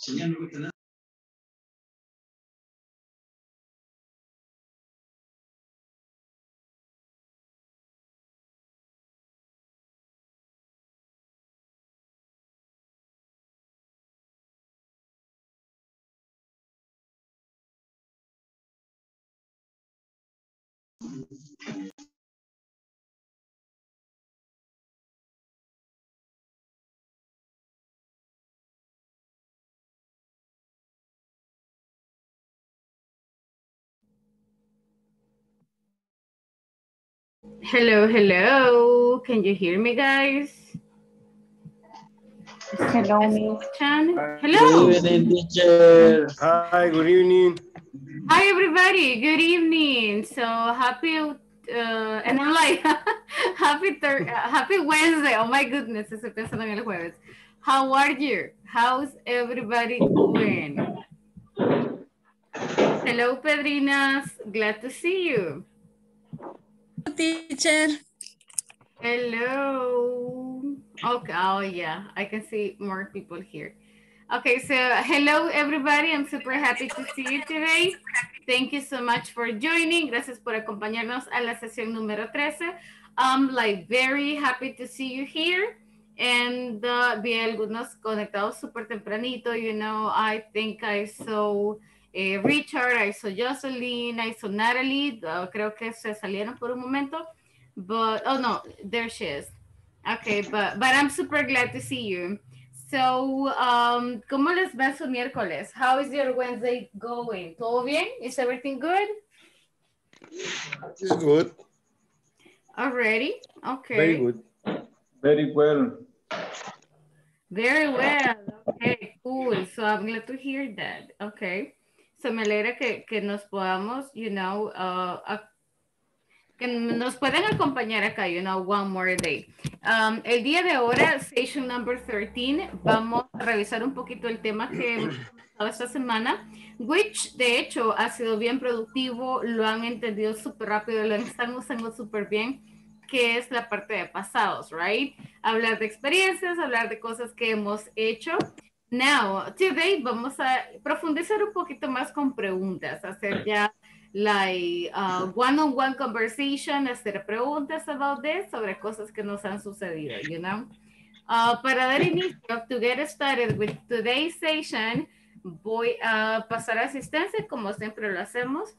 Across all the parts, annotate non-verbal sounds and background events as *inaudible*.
진행으로부터는 Hello, hello. Can you hear me, guys? Hello, Miss. Chan? Hello. Good evening, teacher. Hi, good evening. Hi, everybody. Good evening. So happy, uh, and I'm like, *laughs* happy, thir uh, happy Wednesday. Oh my goodness, estoy pensando en el jueves. How are you? How's everybody doing? Hello, Pedrinas. Glad to see you. Teacher. Hello. Okay. Oh, yeah. I can see more people here. Okay, so hello everybody. I'm super happy to see you today. Thank you so much for joining. Gracias por acompañarnos a la sesión número 13. I'm like very happy to see you here. And uh, vi algunos conectados súper tempranito. You know, I think I saw uh, Richard, I saw Jocelyn, I saw Natalie. Uh, creo que se salieron por un momento. But, oh no, there she is. Okay, but, but I'm super glad to see you. So, um, ¿cómo les va su miércoles? How is your Wednesday going? ¿Todo bien? Is everything good? It's good. Already? Okay. Very good. Very well. Very well. Okay, cool. So I'm glad to hear that. Okay. So me alegra que, que nos podamos, you know, uh, que nos pueden acompañar acá, you know, one more day. Um, el día de ahora, station number 13, vamos a revisar un poquito el tema que esta semana, which de hecho ha sido bien productivo, lo han entendido súper rápido, lo están usando súper bien, que es la parte de pasados, right? Hablar de experiencias, hablar de cosas que hemos hecho. Now, today vamos a profundizar un poquito más con preguntas, hacer ya like uh, one-on-one conversation, hacer preguntas about this sobre cosas que nos han sucedido, you know. Uh, para dar inicio, to get started with today's session, voy a pasar asistencia como siempre lo hacemos.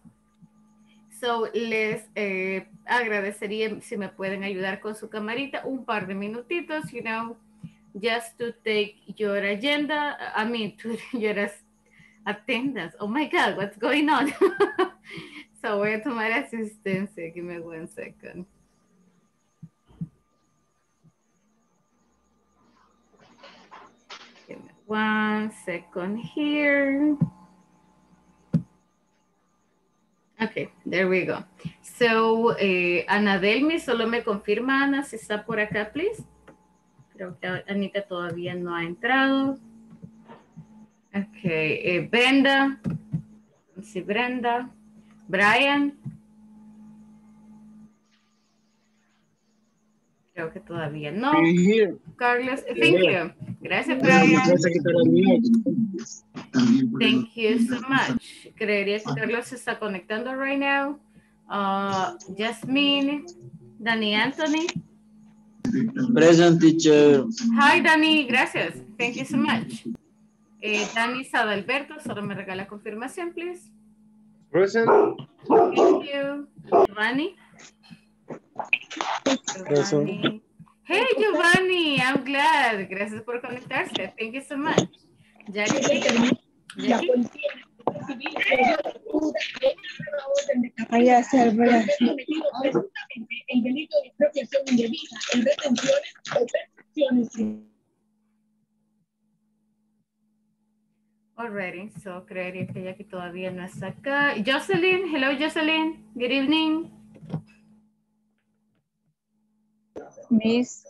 So, les eh, agradecería si me pueden ayudar con su camarita un par de minutitos, you know, just to take your agenda, I mean, *laughs* to your attendance. Oh my God, what's going on? *laughs* so, voy a tomar asistencia. Give me one second. Give me one second here. Okay, there we go. So, eh, Ana Delmi, solo me confirma, Ana, si está por acá, please. Creo que Anita todavía no ha entrado. Ok, eh, Brenda. Sí, Brenda. Brian. Creo que todavía no. Carlos, thank you. Gracias, Brian. Thank you so much. Creería que Carlos se está conectando right now. Uh, Jasmine, Danny Anthony. Present teacher. Hi, Dani, gracias. Thank you so much. Eh, Dani Sadalberto, solo me regala confirmación, please. Present. Thank you. Giovanni. Giovanni. Hey, Giovanni, I'm glad. Gracias por conectarse. Thank you so much. Jackie. Jackie. Vaya ser el delito de expropiación indebida en retenciones o percepciones. Already, so creería que Jackie todavía no está acá. Jocelyn, hello Jocelyn, good evening. Miss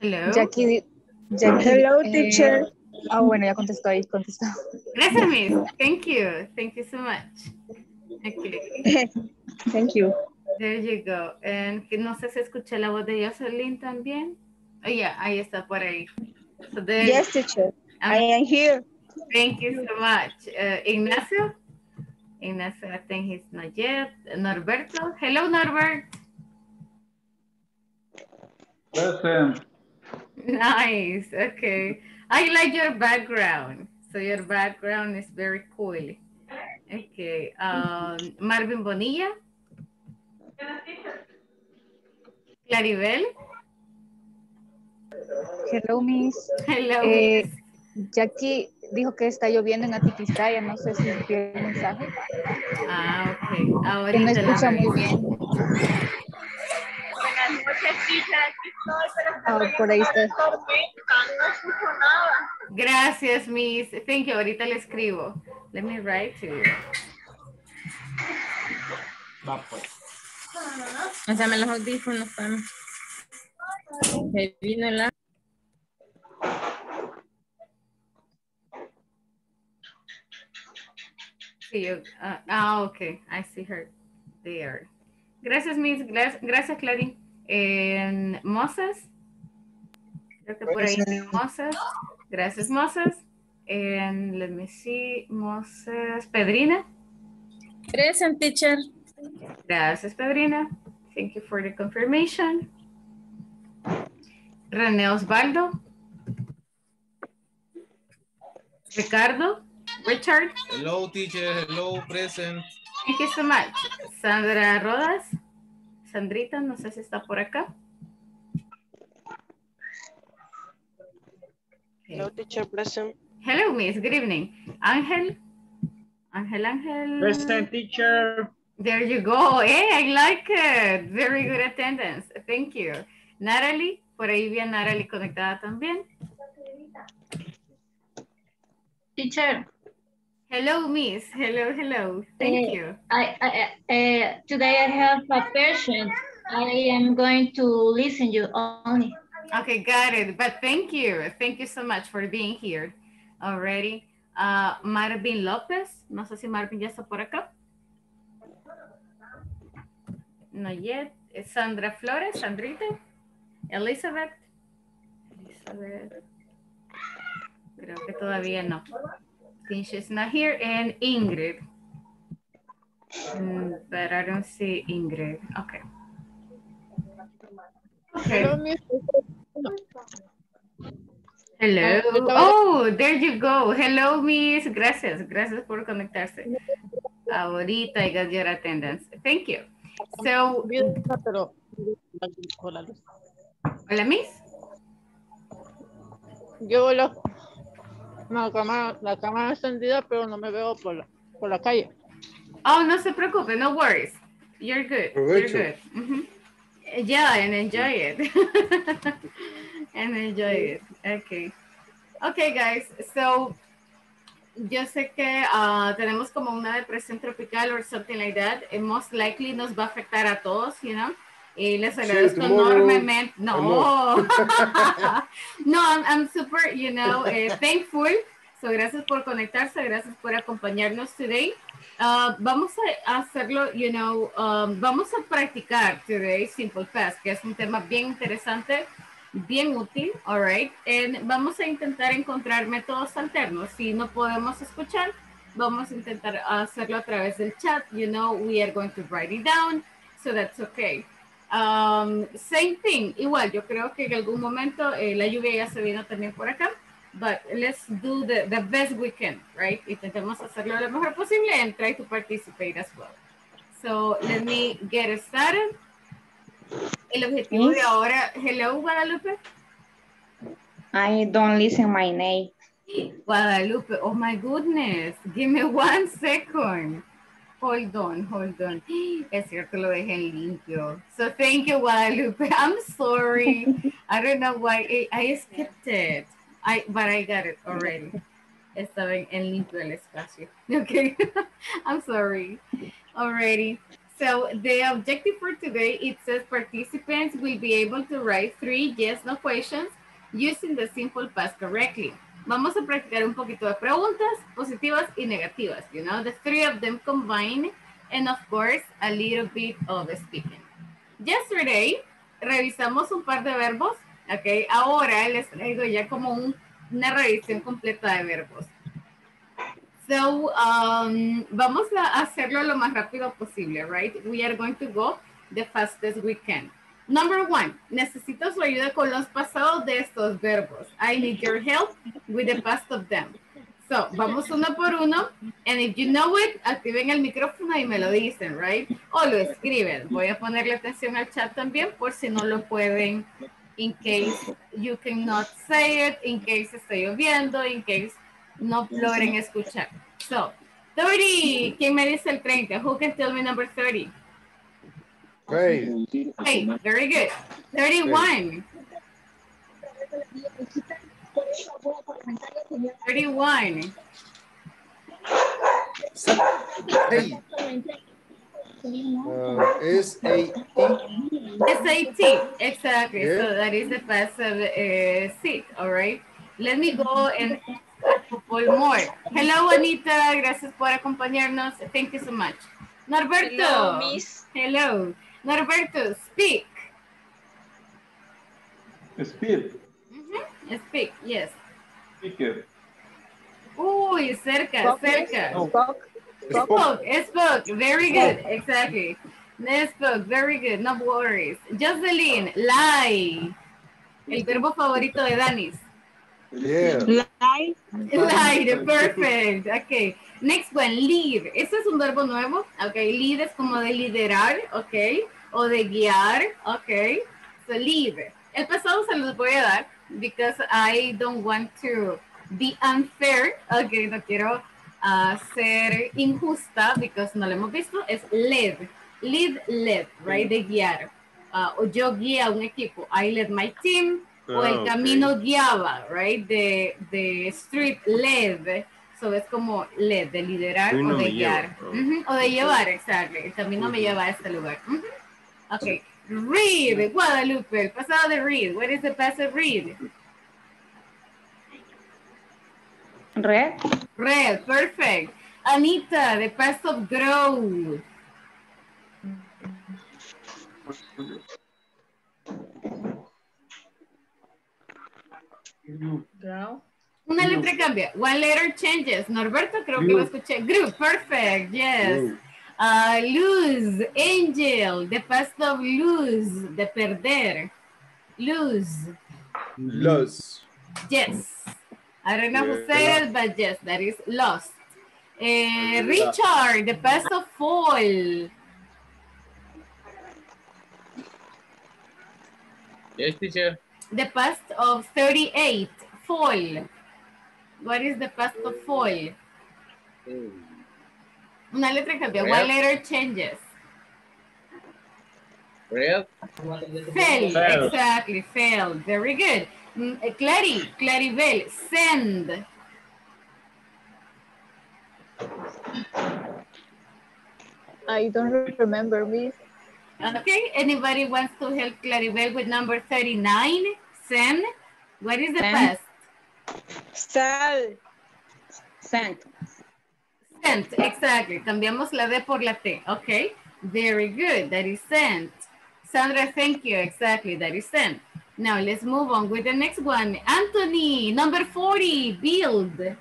Hello. Jackie. Jackie Hello, eh, teacher. Ah, bueno, ya contestó ahí, contestó. Gracias, Miss. Thank you. Thank you so much. Okay. *laughs* Thank you. There you go. And no sé si escuché la voz de Jocelyn también. Oh, yeah, ahí está por ahí. So there- Yes, teacher. um, I am here. Thank you so much. Uh, Ignacio? Ignacio, I think he's not yet. Norberto? Hello, Norbert. Present. Nice. Okay. I like your background. So your background is very cool. Okay. Um, Marvin Bonilla? Claribel? Hello, Miss. Hello. Eh, Jackie dijo que está lloviendo en Atiquistaya, no sé si vio el mensaje. Ah, ok. Que no Ahorita la escucha reviso. muy bien. Ah, por ahí está. tormenta. No escucho nada. Gracias, Miss. Thank you. Ahorita le escribo. Let me write to you. Pásame los audífonos, Pam. Se vino la... Sí, yo- ah, ah, ok. I see her there. Gracias, Miss. Gra- Gracias, Clarín. En Moses. Creo que por ahí Moses. Gracias, Moses. And let me see. Moses. Pedrina. Present, teacher. Gracias, Pedrina. Thank you for the confirmation. René Osvaldo. Ricardo. Richard. Hello, teacher. Hello, present. Thank you so much. Sandra Rodas. Sandrita, no sé si está por acá. Hello, teacher, present. Hello, Miss. Good evening. Ángel. Ángel, Ángel. Present teacher. There you go. Hey, I like it. Very good attendance. Thank you. Natalie. Por ahí vi a Natalie conectada también. Teacher, Hello, Miss. Hello, hello. Thank Eh, you. I, I, uh, today I have a patient. I am going to listen you only. Okay, got it. But thank you. Thank you so much for being here already. Uh, Marvin López. No sé si Marvin ya está por acá. Not yet. Sandra Flores, Sandrita. Elizabeth. Elizabeth. Creo que todavía no. Think she's not here. And Ingrid. Mm, but I don't see Ingrid. Okay. Okay. Hello. Oh, there you go. Hello, Miss. Gracias. Gracias por conectarse. Ahorita I got your attendance. Thank you. So, hola, Miss. yo la, la cámara, la cámara encendida, pero no me veo por la, por la calle. Oh, no se preocupe. No worries. You're good. You're good. Yeah, and enjoy it. *laughs* and enjoy it. Okay. Okay, guys. So, yo sé que uh, tenemos como una depresión tropical or something like that. It most likely nos va a afectar a todos, you know. Les agradezco enormemente. No, no, *laughs* no I'm, I'm, super, you know, uh, thankful. So, gracias por conectarse, gracias por acompañarnos today. Uh, vamos a hacerlo, you know, um, vamos a practicar today Simple Fast, que es un tema bien interesante, bien útil, all right. And vamos a intentar encontrar métodos alternos. Si no podemos escuchar, vamos a intentar hacerlo a través del chat. You know, we are going to write it down, so that's okay. Um, same thing, igual, yo creo que en algún momento eh, la lluvia ya se vino también por acá. but let's do the, the best we can, right? Intentemos hacerlo lo mejor posible and try to participate as well. So let me get started. El objetivo de ahora, hello Guadalupe. I don't listen my name. Guadalupe, oh my goodness, give me one second. Hold on, hold on. Es cierto, lo dejé en limpio. So thank you, Guadalupe. *laughs* I'm sorry. I don't know why I, I skipped it. I, but I got it already. Estaba en limpio el espacio. *laughs* Okay, *laughs* I'm sorry. Already. So the objective for today, it says participants will be able to write three yes, no questions using the simple past correctly. Vamos a practicar un poquito de preguntas positivas y negativas, you know, the three of them combined, and of course, a little bit of speaking. Yesterday, revisamos un par de verbos Ok, ahora les traigo ya como un, una revisión completa de verbos. So, um, vamos a hacerlo lo más rápido posible, right? We are going to go the fastest we can. Number one, necesito su ayuda con los pasados de estos verbos. I need your help with the past of them. So, vamos uno por uno. And if you know it, activen el micrófono y me lo dicen, right? O lo escriben. Voy a ponerle atención al chat también por si no lo pueden in case you cannot say it, in case estoy lloviendo, in case no logren escuchar. So, 30, ¿quién me dice el 30? Who can tell me number 30? Great. Hey, very good. 31. 31. Hey. Uh, S-A-T. S-A-T, exactly. Yeah. So that is the passive uh, seat, all right? Let me go and couple more. Hello, Anita. Gracias por acompañarnos. Thank you so much. Norberto. Hello, Miss. Hello. Norberto, speak. Speak. Mm -hmm. Speak, yes. Speaker. Uy, cerca, Spoke, cerca. spoke. Spoke, spoke, very good, exactly. Spoke, very good, no worries. Jocelyn, lie. El verbo favorito de Danis. Yeah. Lie. Lie, perfect. Okay. Next one, lead. Este es un verbo nuevo. Okay. Lead es como de liderar, okay. O de guiar, okay. So lead. El pasado se los voy a dar because I don't want to be unfair. Okay, no quiero uh, ser injusta because no lo hemos visto. Es lead. Lead, led, right? De guiar. Uh, o yo guía un equipo. I led my team. o el Ah, camino ok. guiaba, right? De, de street led. So es como led, de liderar Uno o de lleva, guiar. O de llevar, exacto. El camino me lleva a este lugar. Ok. Read, Guadalupe, el pasado de read. What is the past of read? Red. Red, perfect. Anita, the past of grow. Grow. Una letra cambia. One letter changes. Norberto, creo que lo escuché. Group, perfect, yes. Uh, lose, angel, the past of lose, de perder. Lose, Los. yes. I don't know who Yeah. said it, but yes, that is lost. Eh, Richard, the past of fall. Yes, teacher. The past of 38, fall. What is the past of fall? Una letra. Red. One letter changes. Red. Exactly. Fail. Very good. Mm, eh, Clary. Claribel. Send. I don't remember, Miss. Okay, anybody wants to help Claribel with number 39? Send. What is the Send. past? Sell. Sent. Sent, exactly. Cambiamos la D por la T. Okay, very good. That is sent. Sandra, thank you. Exactly, that is sent. Now let's move on with the next one. Anthony, number 40, build.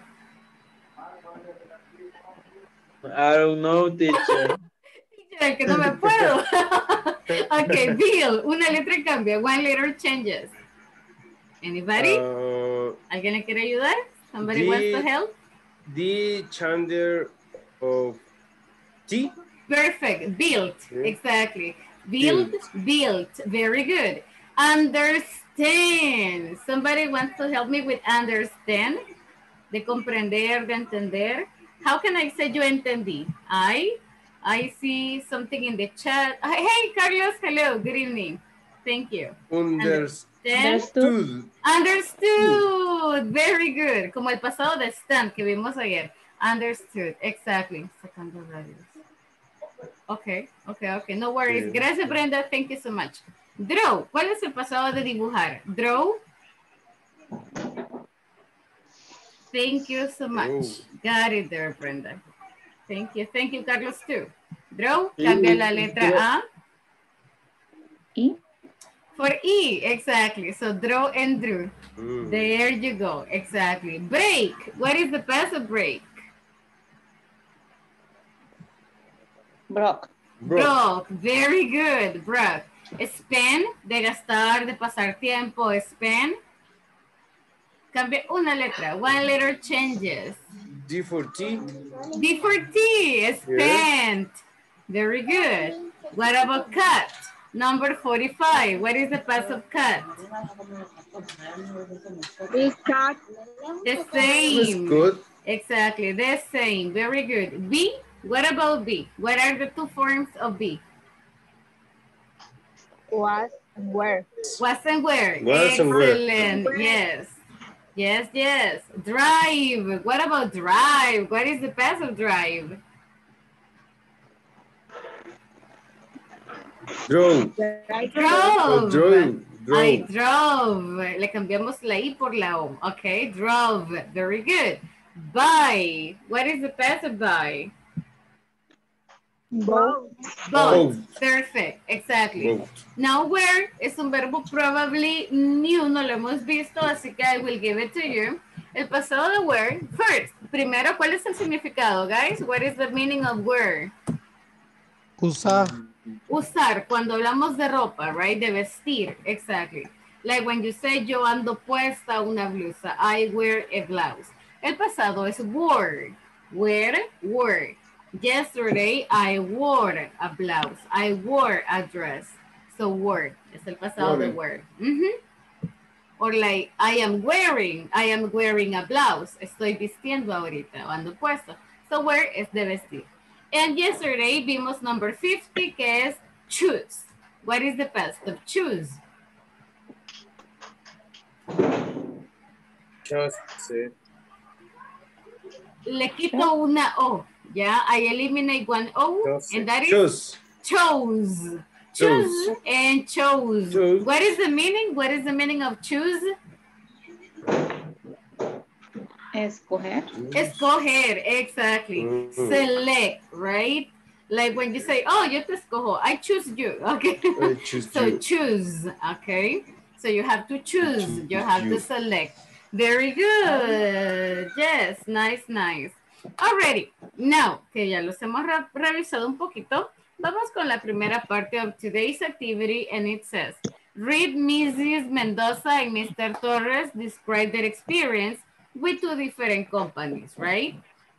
I don't know, teacher. *laughs* Teacher, que no me puedo. *laughs* okay, build. Una letra cambia. One letter changes. Anybody? Uh, ¿Alguien le quiere ayudar? Somebody the- wants to help? the chander Oh. of T. Perfect. Built. Yeah. Exactly. Built, built. Very good. Understand. Somebody wants to help me with understand? De comprender, de entender. How can I say yo entendí? I, I see something in the chat. Hey, Carlos. Hello. Good evening. Thank you. Understood. Understand? Understood. Very good. Como el pasado de stand que vimos ayer. Understood. Exactly. Sacando radios. Ok, ok, ok. No worries. Yeah. Gracias, Brenda. Thank you so much. Draw. ¿Cuál es el pasado de dibujar? Draw. Thank you so much. Got it there, Brenda. Thank you. Thank you, Carlos, too. Draw. Cambia la letra A. E. For E, exactly. So draw and drew. Mm. There you go. Exactly. Break. What is the past of break? Brock. Broke. Very good. Broke. Spend, de gastar, de pasar tiempo. Spend. Cambia una letra. One letter changes. D for T. D for T. Spent. Very good. What about cut? Number 45. What is the past of cut? Is cut. The That's same. good. Exactly, the same. Very good. B, what about B? What are the two forms of B? Was and where. Was and where? Was and where. Excellent. Yes. Yes, yes. Drive. What about drive? What is the past of drive? Drove. Drove. Oh, drove. I Drove. drove. Le cambiamos la I por la O. Okay, drove. Very good. Buy. What is the past of buy? Both. Bought. Perfect. Exactly. Now, where es un verbo probably new, no lo hemos visto, así que I will give it to you. El pasado de where, first, primero, ¿cuál es el significado, guys? What is the meaning of wear? Usar. Usar, cuando hablamos de ropa, right? De vestir, exactly. Like when you say, yo ando puesta una blusa, I wear a blouse. El pasado es wore, wear, wore. Yesterday, I wore a blouse. I wore a dress. So wore, es el pasado de wear. Mhm. Or like, I am wearing, I am wearing a blouse. Estoy vistiendo ahorita, o ando puesto. So wear es de vestir. And yesterday vimos number 50 que es choose. What is the past of choose? Just said. Le quito una O, ¿ya? I eliminate one O, Just and that is Choose. chose. Chose. Choose and chose. Chose. What is the meaning? What is the meaning of choose? Escoger. Escoger, exactly. Mhm. Select, right? Like when you say, oh, yo te escojo, I choose you, *laughs* okay? Choose so you. choose, okay? So you have to choose, choose you have to select. Very good, yes, nice, nice. Alrighty, now que ya los hemos re- revisado un poquito, vamos con la primera parte of today's activity and it says, read Mrs. Mendoza and Mr. Torres describe their experience with two different companies, right?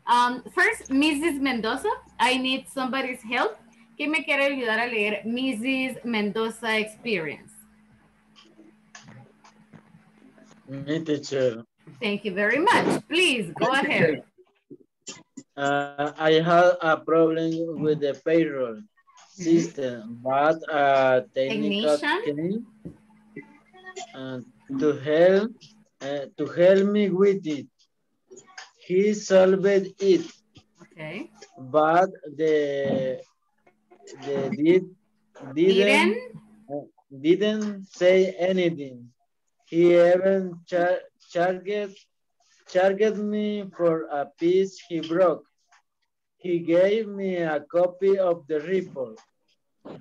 Um, first, Mrs. Mendoza, I need somebody's help. ¿Quién me quiere ayudar a leer Mrs. Mendoza experience? Me, teacher. Thank you very much. Please go ahead. Uh, I had a problem with the payroll system, but a technical Technician? team uh, to help uh, to help me with it. He solved it, Okay. but the the did, didn't, uh, didn't say anything. He even char charged, charged me for a piece he broke. He gave me a copy of the report,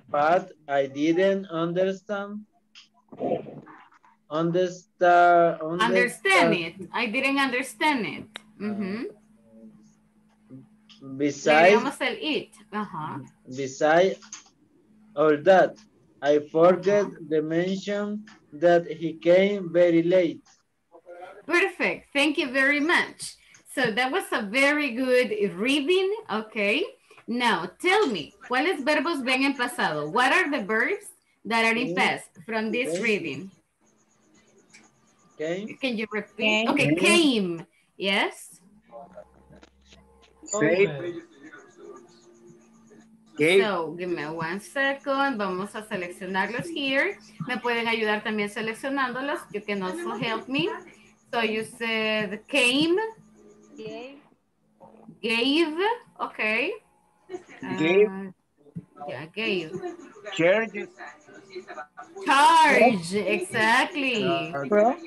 but I didn't understand. Understand, Understand it. I didn't understand it. Mhm. Le Besides, el it. Ajá. Besides all that, I forget to mention that he came very late. Perfect. Thank you very much. So that was a very good reading. Okay. Now tell me, ¿cuáles verbos ven en pasado? What are the verbs that are in past from this Okay. reading? Okay. Can you repeat? Came. Okay, came. Yes. Say. Okay. So, give me one second. Vamos a seleccionarlos here. Me pueden ayudar también seleccionándolos. You can also help me. So you said came, Gave. gave, okay. Gave. Uh, yeah, gave. Charge. Charge, exactly. Broke.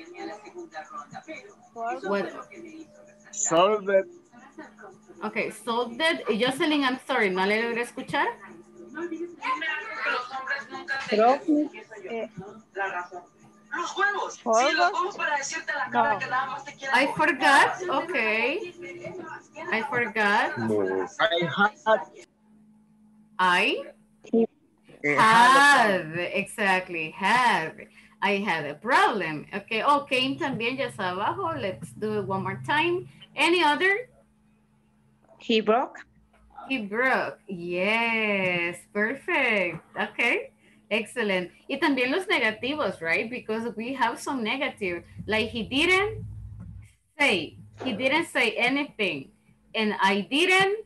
What? Solve it. Okay, sold it. Jocelyn, I'm sorry, ¿no le logré escuchar? Broke. Eh, forgot. No. I forgot, okay. I forgot. No. I had. I eh, have, exactly, have. I had a problem. Okay, oh, came también ya está abajo. Let's do it one more time. Any other? He broke. He broke. Yes, perfect. Okay, excellent. Y también los negativos, right? Because we have some negative. Like he didn't say, he didn't say anything. And I didn't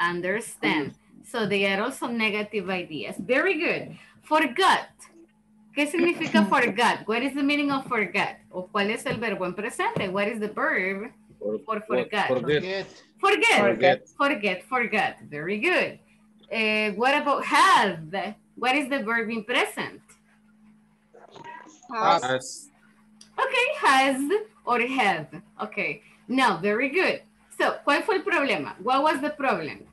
understand. So they are also negative ideas. Very good. Forgot. ¿Qué significa *laughs* forgot? What is the meaning of forgot? ¿O cuál es el verbo en presente? What is the verb for forgot? Forget. Forget. Forget. Forget, forgot. Very good. Uh, what about have? What is the verb in present? Has. Okay, has or have. Okay, now, very good. So, ¿cuál fue el problema? What was the problem?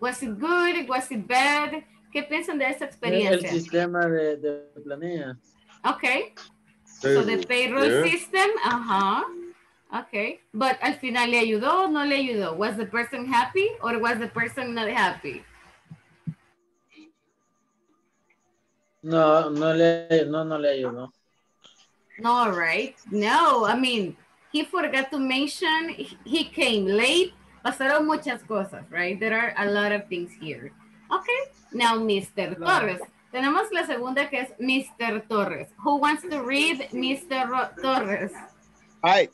Was it good? Was it bad? ¿Qué piensan de esa El experiencia? sistema de, de planilla. Okay, so the payroll Yeah. system, ajá. Okay, but al final le ayudó o no le ayudó? Was the person happy or was the person not happy? No, no le, no, no le ayudó. No, right? No, I mean, he forgot to mention he- he came late. Pasaron muchas cosas, right? There are a lot of things here. Okay, now Mr. Torres. Tenemos la segunda que es Mr. Torres. Who wants to read Mr. Ro- Torres? Hi.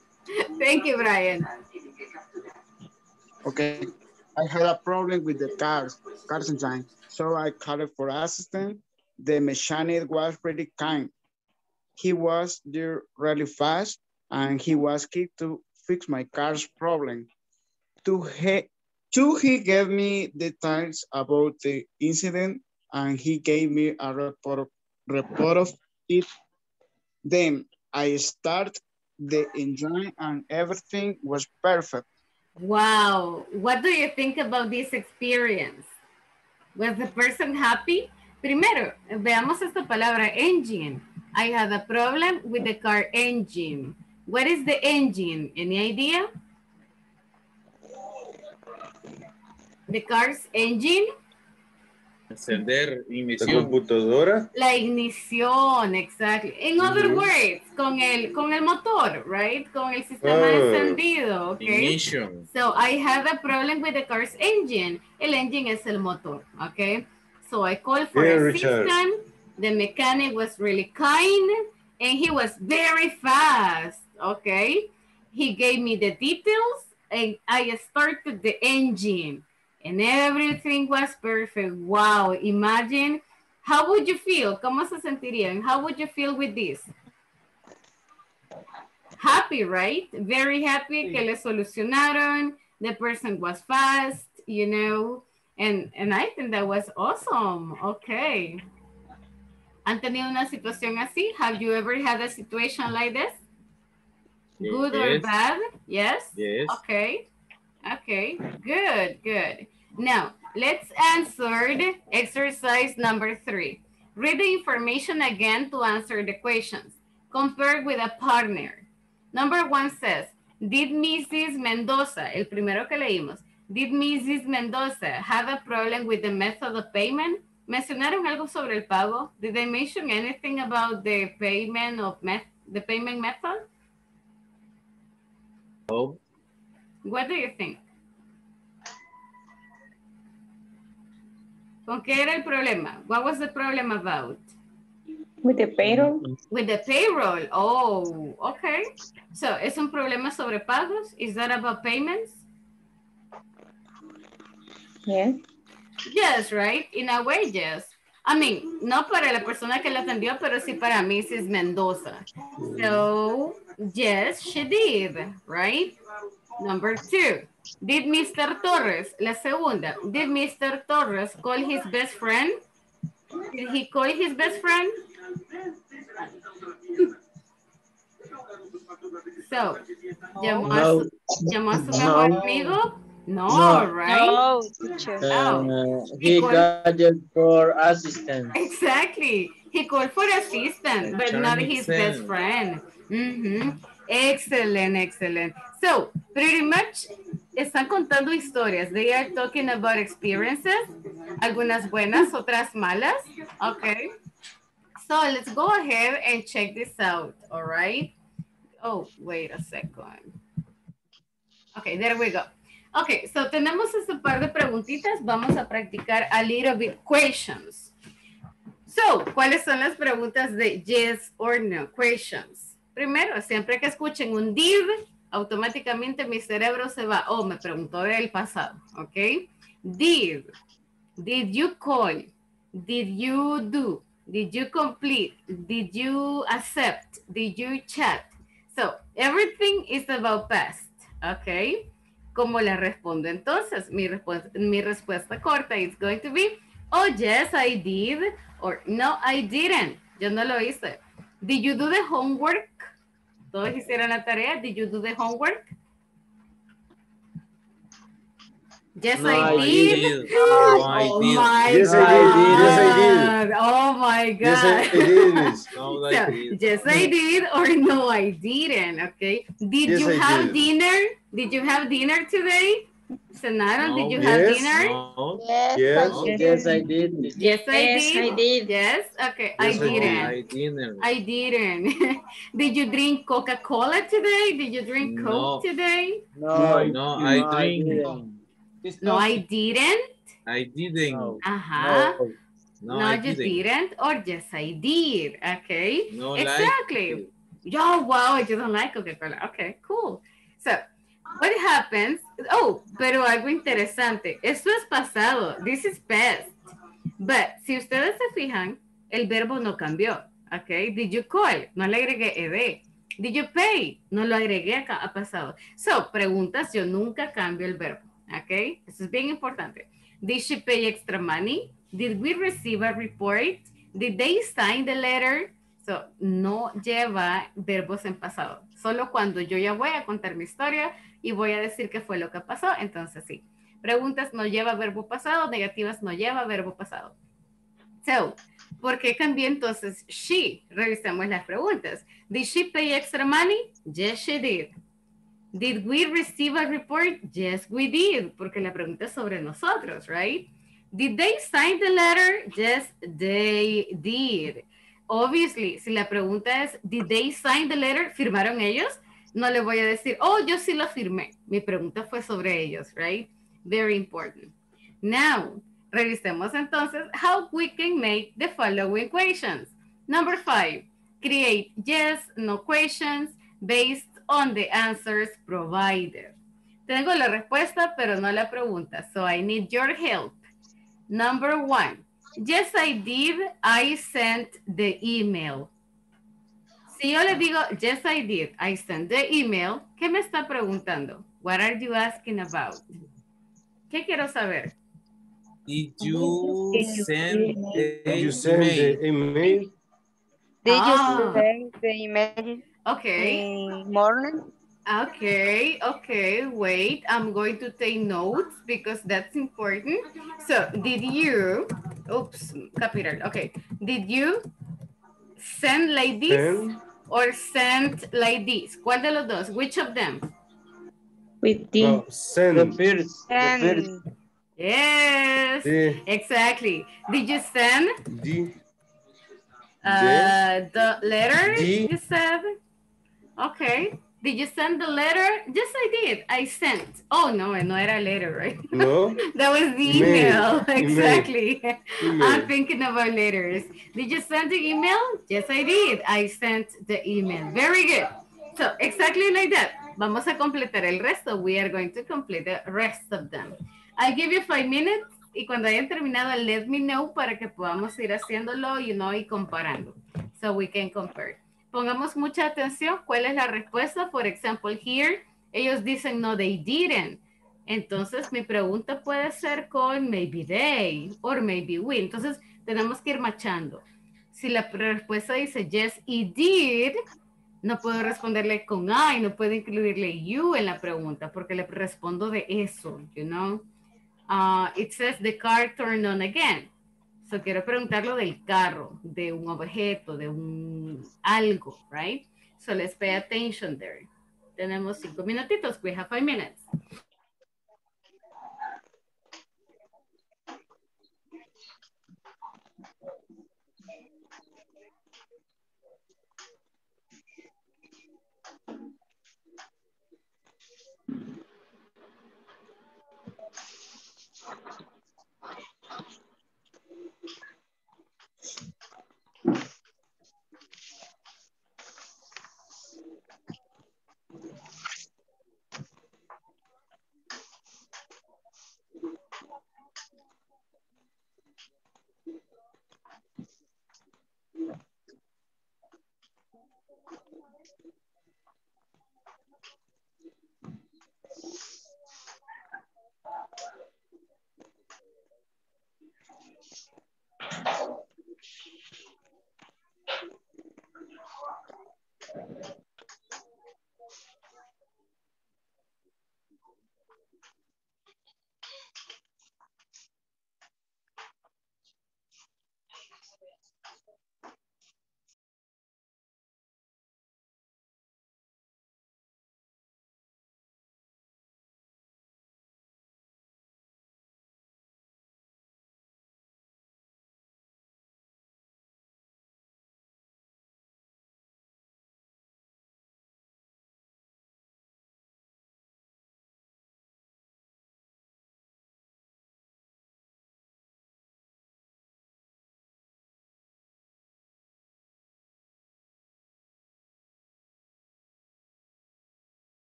Thank you, Brian. Okay. I had a problem with the cars, cars engine. So I called for assistant. The mechanic was pretty kind. He was there really fast and he was keen to fix my car's problem. To he, two, he gave me the details about the incident and he gave me a report, report of it. Then I start the engine and everything was perfect. Wow. What do you think about this experience? Was the person happy? Primero, veamos esta palabra engine. I had a problem with the car engine. What is the engine? Any idea? The car's engine? Encender ignición. computadora. La ignición, exactly. In other words, con el, con el motor, right? Con el sistema Oh, encendido, okay? Ignition. So I have a problem with the car's engine. El engine es el motor, okay? So I called for Yeah, a Richard. The mechanic was really kind and he was very fast, okay? He gave me the details and I started the engine and everything was perfect. Wow, imagine, how would you feel? ¿Cómo se sentirían? How would you feel with this? Happy, right? Very happy que le solucionaron. The person was fast. you know, and, and I think that was awesome. Okay. ¿Han tenido una situación así? Have you ever had a situation like this? Good or bad? Yes? Yes. Okay. Okay. Good, good. Now, let's answer the exercise number three. Read the information again to answer the questions. Compare with a partner. Number one says, did Mrs. Mendoza, el primero que leímos, did Mrs. Mendoza have a problem with the method of payment? ¿Mencionaron algo sobre el pago? Did they mention anything about the payment of met the payment method? No. What do you think? ¿Con qué era el problema? What was the problem about? With the payroll? With the payroll. Oh, okay. So, ¿es un problema sobre pagos? Is that about payments? Yes. Yes, right? In a way, yes. I mean, no para la persona que la atendió, pero sí para Mrs. Mendoza. So, yes, she did, right? Number two. Did Mr. Torres, la segunda, did Mr. Torres call his best friend? Did he call his best friend? So, llamó a su, llamó a su mejor No. amigo? No, No. right? No, teacher. Oh. Uh, he got it for assistant. Exactly. He called for assistance, but not Charming his best friend. friend. Mhm. Excellent, excellent. So, pretty much, están contando historias. They are talking about experiences. Algunas buenas, otras malas. Okay. So, let's go ahead and check this out. All right. Oh, wait a second. Okay, there we go. Okay, so tenemos este par de preguntitas. Vamos a practicar a little bit questions. So, ¿cuáles son las preguntas de yes or no questions? Primero, siempre que escuchen un did, automáticamente mi cerebro se va, oh, me preguntó del pasado, ¿ok? Did, did you call? Did you do? Did you complete? Did you accept? Did you chat? So, everything is about past, ¿ok? ¿Cómo le respondo entonces? Mi, respu- mi respuesta corta is going to be, oh, yes, I did, or no, I didn't. Yo no lo hice. Did you do the homework? ¿Todos hicieron la tarea? Did you do the homework? Yes, No, I I did. did. *laughs* No, I oh did. my Yes, I God. did. Yes, I did. Oh my God. Yes, I, *laughs* I did. No, I So, did. yes, I did or no, I didn't. Okay. Did Yes, you I have did. dinner? Did you have dinner today? Cenaron, did No. you have Yes. dinner? No. Yes, Yes. I did. Yes, I did. Yes, I Yes, did. I did. Yes. Okay, I Yes, I did. didn't. I didn't. I didn't. *laughs* did you drink Coca-Cola today? Did you drink No. Coke today? No, No, I drink. didn't. No, I didn't. I didn't. No. Uh-huh. No. No, No, I you didn't. didn't. Or yes, I did. Okay. No, exactly. like. Yo, wow, you don't like Coca-Cola. Okay, cool. So, what happens? Oh, pero algo interesante. Esto es pasado. This is past. But, si ustedes se fijan, el verbo no cambió. Okay, did you call? No le agregué ed. Did you pay? No lo agregué acá a pasado. So, preguntas, yo nunca cambio el verbo. Okay, eso es bien importante. Did she pay extra money? Did we receive a report? Did they sign the letter? So, no lleva verbos en pasado. Solo cuando yo ya voy a contar mi historia y voy a decir qué fue lo que pasó, entonces sí. Preguntas no lleva verbo pasado, negativas no lleva verbo pasado. So, ¿por qué cambié entonces she? Revisemos las preguntas. Did she pay extra money? Yes, she did. Did we receive a report? Yes, we did. Porque la pregunta es sobre nosotros, right? Did they sign the letter? Yes, they did. Obviously, si la pregunta es, did they sign the letter? ¿Firmaron ellos? No le voy a decir, oh, yo sí lo firmé. Mi pregunta fue sobre ellos, right? Very important. Now, revisemos entonces how we can make the following questions. Number five, create yes, no questions based on the answers provided. Tengo la respuesta, pero no la pregunta, so I need your help. Number one, yes, I did. I sent the email. Si yo le digo, yes, I did. I sent the email, ¿qué me está preguntando? What are you asking about? ¿Qué quiero saber? Did you send the email? You send email? the email. Did you Ah. send the email Okay. morning? Okay, okay, wait. I'm going to take notes because that's important. So, did you, oops, capital, okay. Did you send like this Send. Or sent like this? ¿Cuál de los dos? Which of them? With the No, send. The first, the first. Yes, The, exactly. Did you send the, uh, the letter The- you said? Okay. Did you send the letter? Yes, I did. I sent. Oh, no, it no era letter, right? no, *laughs* That was the Email. email. *laughs* Exactly. Email. I'm thinking about letters. Did you send the email? Yes, I did. I sent the email. Very good. So exactly like that. Vamos a completar el resto. We are going to complete the rest of them. I give you five minutes y cuando hayan terminado, let me know para que podamos ir haciéndolo, you know, y comparando. So we can compare. Pongamos mucha atención. ¿Cuál es la respuesta? For example, here, ellos dicen no, they didn't. Entonces, mi pregunta puede ser con maybe they or maybe we. Entonces, tenemos que ir machando. Si la respuesta dice yes, he did, no puedo responderle con I, no puedo incluirle you en la pregunta porque le respondo de eso, you know. Uh, it says the car turned on again. Quiero preguntarlo del carro, de un objeto, de un algo, right? So let's pay attention there. Tenemos cinco minutitos. We have five minutes.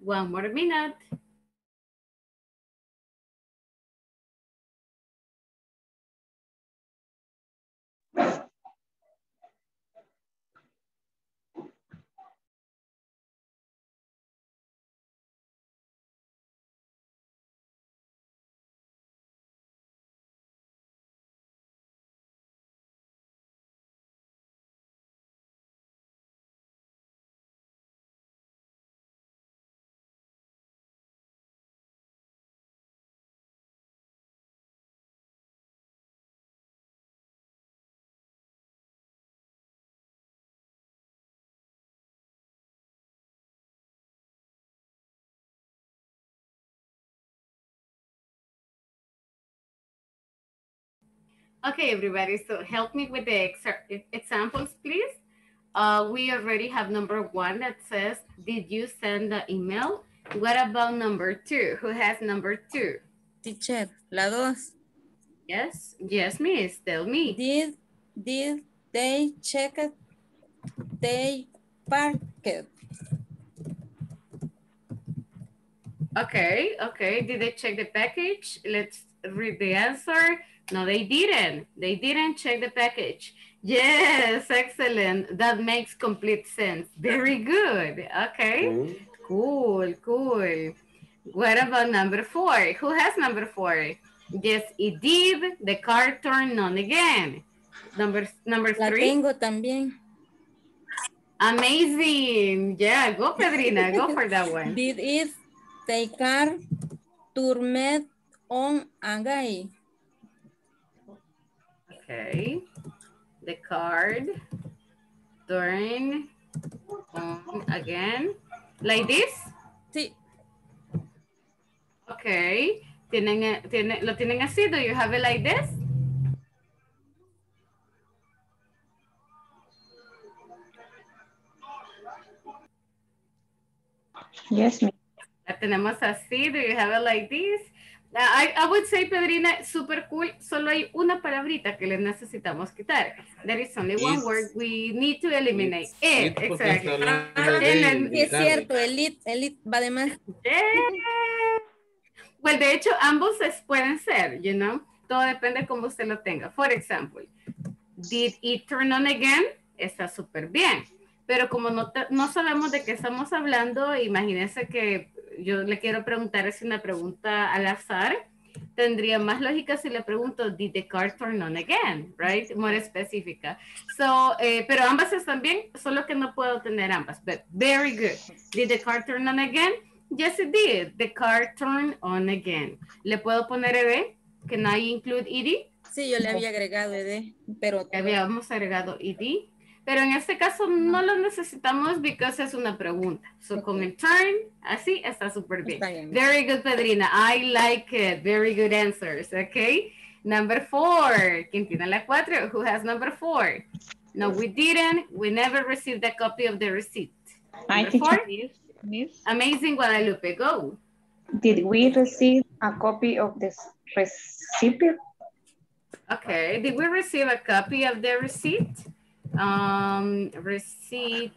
One more minute. Okay, everybody, so help me with the examples, please. Uh, we already have number one that says, did you send the email? What about number two? Who has number two? Teacher, la dos. Yes, yes, miss, tell me. Did, did they check it? They parked. Okay, okay, did they check the package? Let's read the answer. No, they didn't. They didn't check the package. Yes, excellent. That makes complete sense. Very good. Okay. Cool, cool. What about number four? Who has number four? Yes, it did. The car turned on again. Number number La three. tengo también. Amazing. Yeah, go Pedrina. Go for that *laughs* one. Did it the car turned on again? Okay. The card. Turn on again. Like this? Sí. Okay. ¿Tienen, tiene- ¿Lo tienen así? Do you have it like this? Yes, ma'am. La tenemos así. Do you have it like this? I, I would say, Pedrina, super cool. Solo hay una palabrita que le necesitamos quitar. There is only one It's- word we need to eliminate. It, It, exactly. Ah, el- es cierto, el it, el it va de más. Yeah. Well, de hecho, ambos es- pueden ser, you know. Todo depende cómo usted lo tenga. For example, did it turn on again? Está súper bien. Pero como no, no sabemos de qué estamos hablando, imagínense que yo le quiero preguntar, es una pregunta al azar. Tendría más lógica si le pregunto, did the car turn on again? Right? More específica. So, eh, pero ambas están bien, solo que no puedo tener ambas. But very good. Did the car turn on again? Yes, it did. The car turned on again. ¿Le puedo poner ed? Can I include ed? Sí, yo le había agregado ed, pero habíamos agregado ed. Pero en este caso no lo necesitamos porque es una pregunta. So con el turn, así está súper bien. Very good, Pedrina. I like it. Very good answers. Okay. Number four. ¿Quién tiene la cuatro? Who has number four? No, we didn't. We never received a copy of the receipt. Number four. Miss. Amazing Guadalupe. Go. Did we receive a copy of this receipt? Okay, did we receive a copy of the receipt? Um, receipt,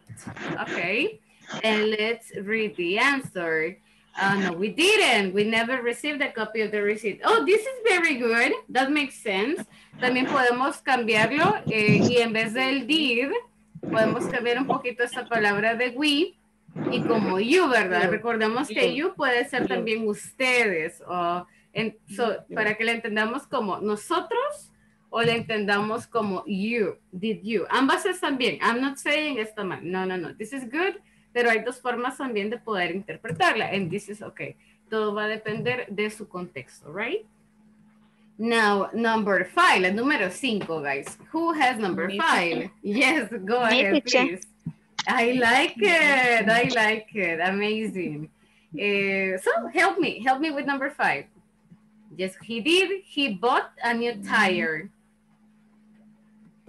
okay. And let's read the answer. Uh, no, we didn't. We never received a copy of the receipt. Oh, this is very good. That makes sense. También podemos cambiarlo eh, y en vez del did, podemos cambiar un poquito esta palabra de we y como you, ¿verdad? Recordemos que you puede ser también ustedes o en- so, para que le entendamos como nosotros o le entendamos como you, did you. Ambas están bien. I'm not saying está mal. No, no, no. This is good, pero hay dos formas también de poder interpretarla. And this is okay. Todo va a depender de su contexto, right? Now, number five, la número cinco, guys. Who has number five? Yes, go ahead, please. I like it. I like it. Amazing. Eh, so help me. Help me with number five. Yes, he did. He bought a new tire.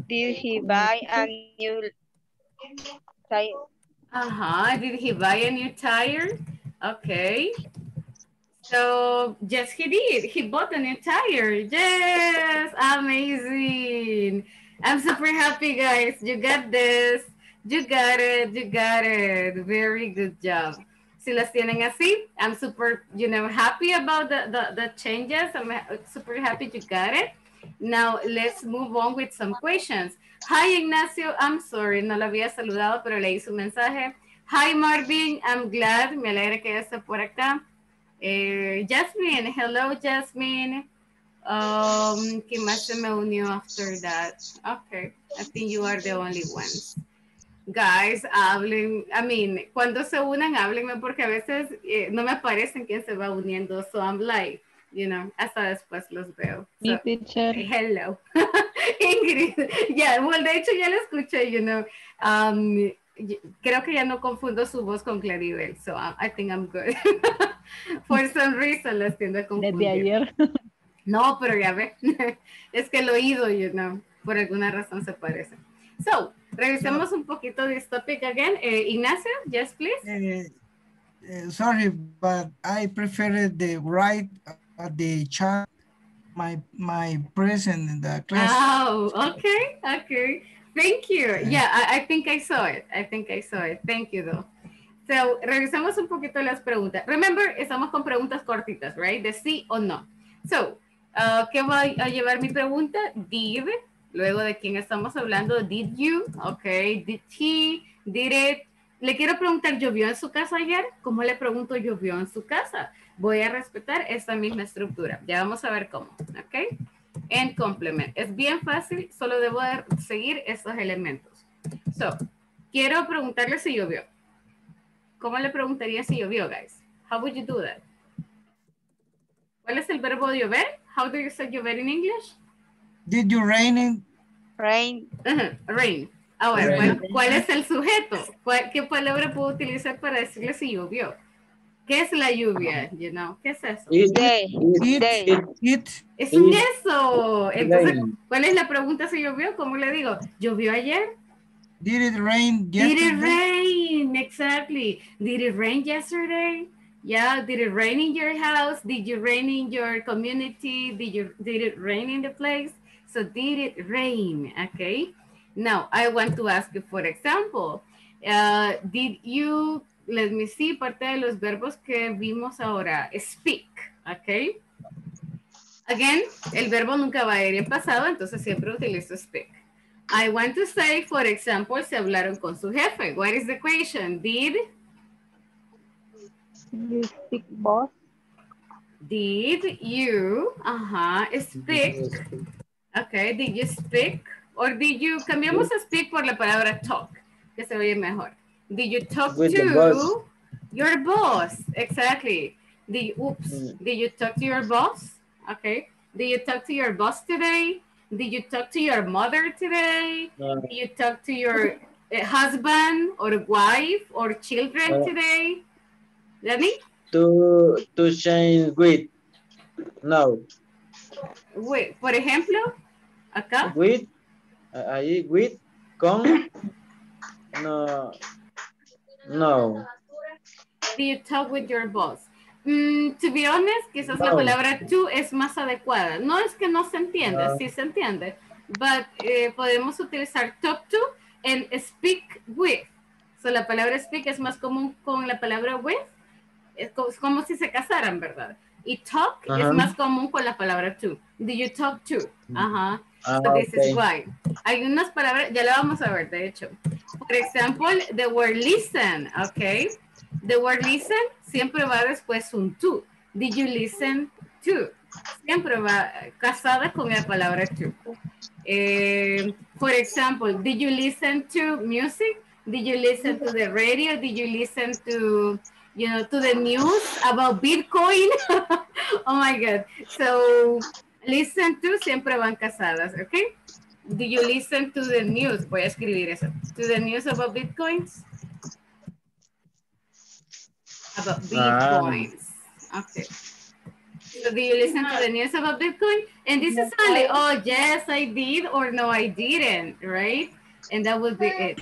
Did he buy a new tire? Uh-huh. Did he buy a new tire? Okay. So, yes, he did. He bought a new tire. Yes, amazing. I'm super happy, guys. You got this. You got it. You got it. Very good job. Si las tienen así, I'm super, you know, happy about the, the, the changes. I'm super happy you got it. Now, let's move on with some questions. Hi, Ignacio. I'm sorry, no lo había saludado, pero leí su mensaje. Hi, Marvin. I'm glad. Me alegra que esté por acá. Eh, Jasmine. Hello, Jasmine. Um, ¿Quién más se me unió after that? Okay. I think you are the only ones. Guys, hablen, I mean, cuando se unan, háblenme porque a veces eh, no me aparecen quién se va uniendo. So I'm like, you know, hasta después los veo. Mi So, teacher. Hello. *laughs* Ingrid. Yeah, well, de hecho ya la escuché, you know. Um, creo que ya no confundo su voz con Claribel, so I, I think I'm good. *laughs* For some reason las tiendo a confundir. Desde ayer. No, pero ya ve. *laughs* es que el oído, you know, por alguna razón se parece. So, revisemos un poquito this topic again. Eh, Ignacio, yes, please. Uh, uh, sorry, but I prefer the right the chat my my present in the class. Oh, okay, okay. Thank you. Yeah, I, I think I saw it. I think I saw it. Thank you, though. So, revisemos un poquito las preguntas. Remember, estamos con preguntas cortitas, right? De sí o no. So, uh, ¿qué va a llevar mi pregunta? Did, luego de quién estamos hablando, did you, okay, did he, did it. Le quiero preguntar, ¿llovió en su casa ayer? ¿Cómo le pregunto, llovió en su casa? Voy a respetar esta misma estructura. Ya vamos a ver cómo, ok? And complement. Es bien fácil, solo debo de seguir estos elementos. So, quiero preguntarle si llovió. ¿Cómo le preguntaría si llovió, guys? How would you do that? ¿Cuál es el verbo llover? How do you say llover in English? Did you rain in? Rain. Rain. Ahora, Rain. ¿cuál, cuál es el sujeto? ¿Cuál- ¿Qué palabra puedo utilizar para decirle si llovió? ¿Qué es la lluvia? You know, ¿Qué es eso? It, Day. it, it, It Es un It- eso. Entonces, rain. ¿cuál es la pregunta si llovió? ¿Cómo le digo? ¿Llovió ayer? did it rain Did it yesterday? rain? Exactly. Did it rain yesterday? Yeah. Did it rain in your house? Did you rain in your community? Did you did it rain in the place? So did it rain? Okay. Now I want to ask you, for example, uh, did you? Let me see parte de los verbos que vimos ahora. Speak. Okay. Again, el verbo nunca va a ir en pasado, entonces siempre utilizo speak. I want to say, for example, se hablaron con su jefe. What is the question? Did, You speak boss. did you, ajá, speak, okay, did you speak? Or did you, cambiamos a speak por la palabra talk, que se oye mejor. Did you talk With to boss. your boss? Exactly. Did you, oops, Mm. did you talk to your boss? Okay. Did you talk to your boss today? Did you talk to your mother today? uh, Did you talk to your uh, husband or wife or children Uh, today? me. to to change with. No, Wait, por ejemplo, acá. with. Ahí, with, con. No. No. Do you talk with your boss? Mm, to be honest, quizás la palabra to es más adecuada. No es que no se entiende, No. sí se entiende. But eh, podemos utilizar talk to and speak with. So la palabra speak es más común con la palabra with. Es co- es como, si se casaran, ¿verdad? Y talk es Ajá. más común con la palabra to. Do you talk to? Ajá. Ah, So this is why. Hay unas palabras, ya la vamos a ver, de hecho. Por ejemplo, the word listen, okay? The word listen siempre va después un to. Did you listen to? Siempre va casada con la palabra to. Eh, for example, did you listen to music? Did you listen to the radio? Did you listen to, you know, to the news about Bitcoin? *laughs* oh my God. So, listen to siempre van casadas, ¿ok? Do you listen to the news? Voy a escribir eso. To the news about Bitcoins? About Ah. Bitcoins. Okay. So do you listen to the news about Bitcoin? And this is only, oh, yes, I did, or no, I didn't, right? And that would be it.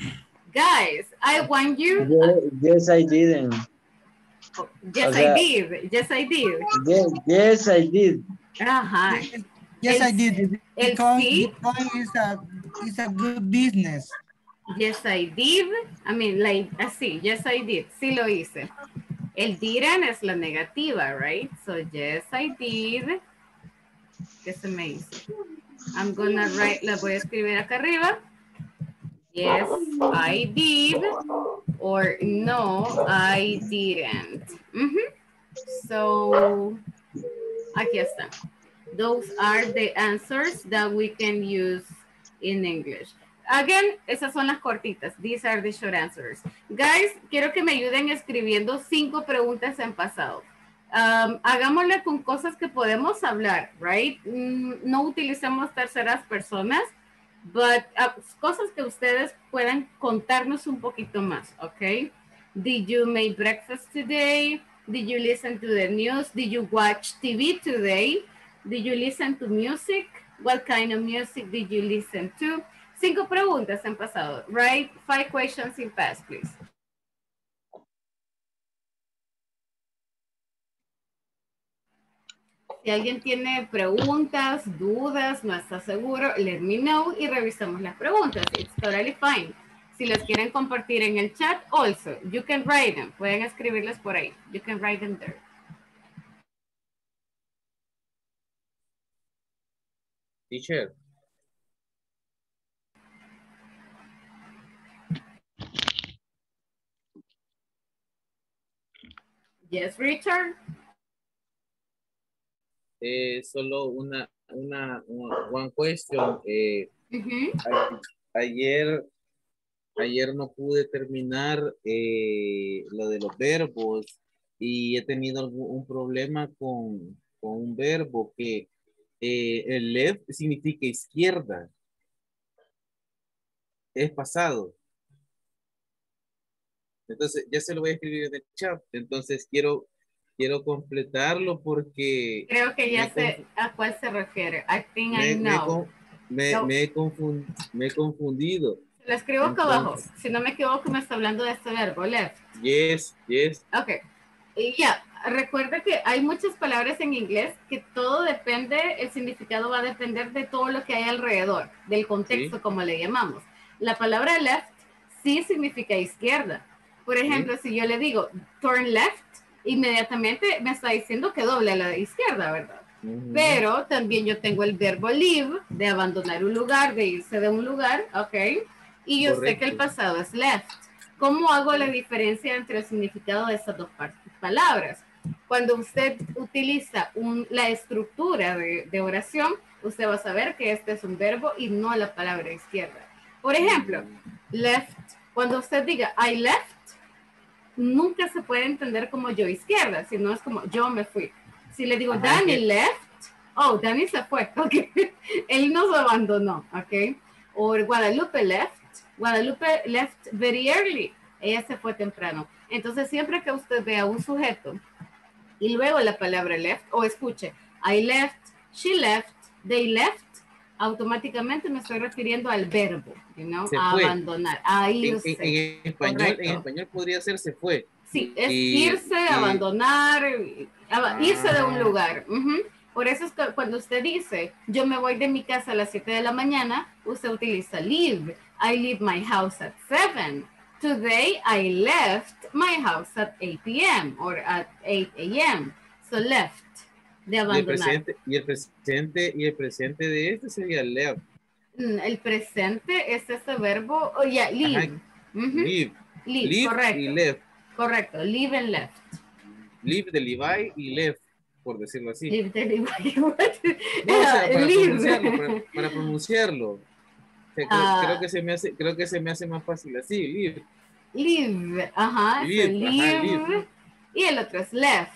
Guys, I want you, Ye- Yes, I didn't. yes, O I did, yes, I did. Yes, yes, I did. Ajá. Yes, El- I did. Because. Bitcoin is a is a good business. Yes, I did. I mean, like, así, yes, I did. Sí lo hice. El didn't es la negativa, right? So yes, I did. ¿Qué se me hizo? I'm gonna write, la voy a escribir acá arriba. Yes, I did. Or no, I didn't. Mhm. So, aquí está. Those are the answers that we can use in English. Again, esas son las cortitas. These are the short answers. Guys, quiero que me ayuden escribiendo cinco preguntas en pasado. Um, hagámosle con cosas que podemos hablar, right? Mm, no utilicemos terceras personas, but uh, cosas que ustedes puedan contarnos un poquito más, ¿ok? Did you make breakfast today? Did you listen to the news? Did you watch TV today? Did you listen to music? What kind of music did you listen to? Cinco preguntas en pasado. Write five questions in past, please. Si alguien tiene preguntas, dudas, no está seguro, let me know y revisamos las preguntas. It's totally fine. Si las quieren compartir en el chat, also, you can write them. Pueden escribirlas por ahí. You can write them there. Teacher. Yes, Richard. Eh, solo una, una, una- one question. Eh, Mhm. a- ayer, ayer no pude terminar eh, lo de los verbos y he tenido algún- un problema con, con un verbo que eh, el left significa izquierda. Es pasado. Entonces, ya se lo voy a escribir en el chat. Entonces, quiero, quiero completarlo porque... Creo que ya me sé a cuál se refiere. I think me, I me know. con- me- No. me he confun- me he confundido. Lo escribo acá abajo. Si no me equivoco, me está hablando de este verbo, left. Yes, yes. Ok. Y ya, recuerda que hay muchas palabras en inglés que todo depende, el significado va a depender de todo lo que hay alrededor, del contexto, Sí. como le llamamos. La palabra left sí significa izquierda. Por ejemplo, si yo le digo turn left, inmediatamente me está diciendo que doble a la izquierda, ¿verdad? Pero también yo tengo el verbo leave, de abandonar un lugar, de irse de un lugar, ¿ok? Y yo sé que el pasado es left. ¿Cómo hago la diferencia entre el significado de estas dos palabras? Cuando usted utiliza un- la estructura de, de oración, usted va a saber que este es un verbo y no la palabra izquierda. Por ejemplo, left, cuando usted diga I left, nunca se puede entender como yo izquierda, sino es como yo me fui. Si le digo Ajá, Danny left, oh, Danny se fue, *laughs* ok. Él nos abandonó, ok. O Guadalupe left, Guadalupe left very early, ella se fue temprano. Entonces, siempre que usted vea un sujeto y luego la palabra left, o escuche, I left, she left, they left, automáticamente me estoy refiriendo al verbo, you know, Se a fue. abandonar, a En, irse. en- en español, en español podría ser se fue. Sí, es Y- irse, y- abandonar, aba- irse de un Ah. lugar. Ujú. Por eso es que cuando usted dice, yo me voy de mi casa a las 7 de la mañana, usted utiliza leave. I leave my house at 7. Today I left my house at 8 p.m. or at 8 a.m. So left, de Y el abandonar. presente, y el presente, y el presente de este sería left. Mm, El presente es ese verbo, oh, yeah, leave. Leave. Leave, Leave correcto. y left. Correcto, leave and left. Leave de Levi y left, por decirlo así. Leave the Levi. *laughs* No, o sea, para pronunciarlo, para, para pronunciarlo. Creo, Ah. creo que se me hace, creo que se me hace más fácil así. Live, ajá, Live, so ajá, live, y el otro es left.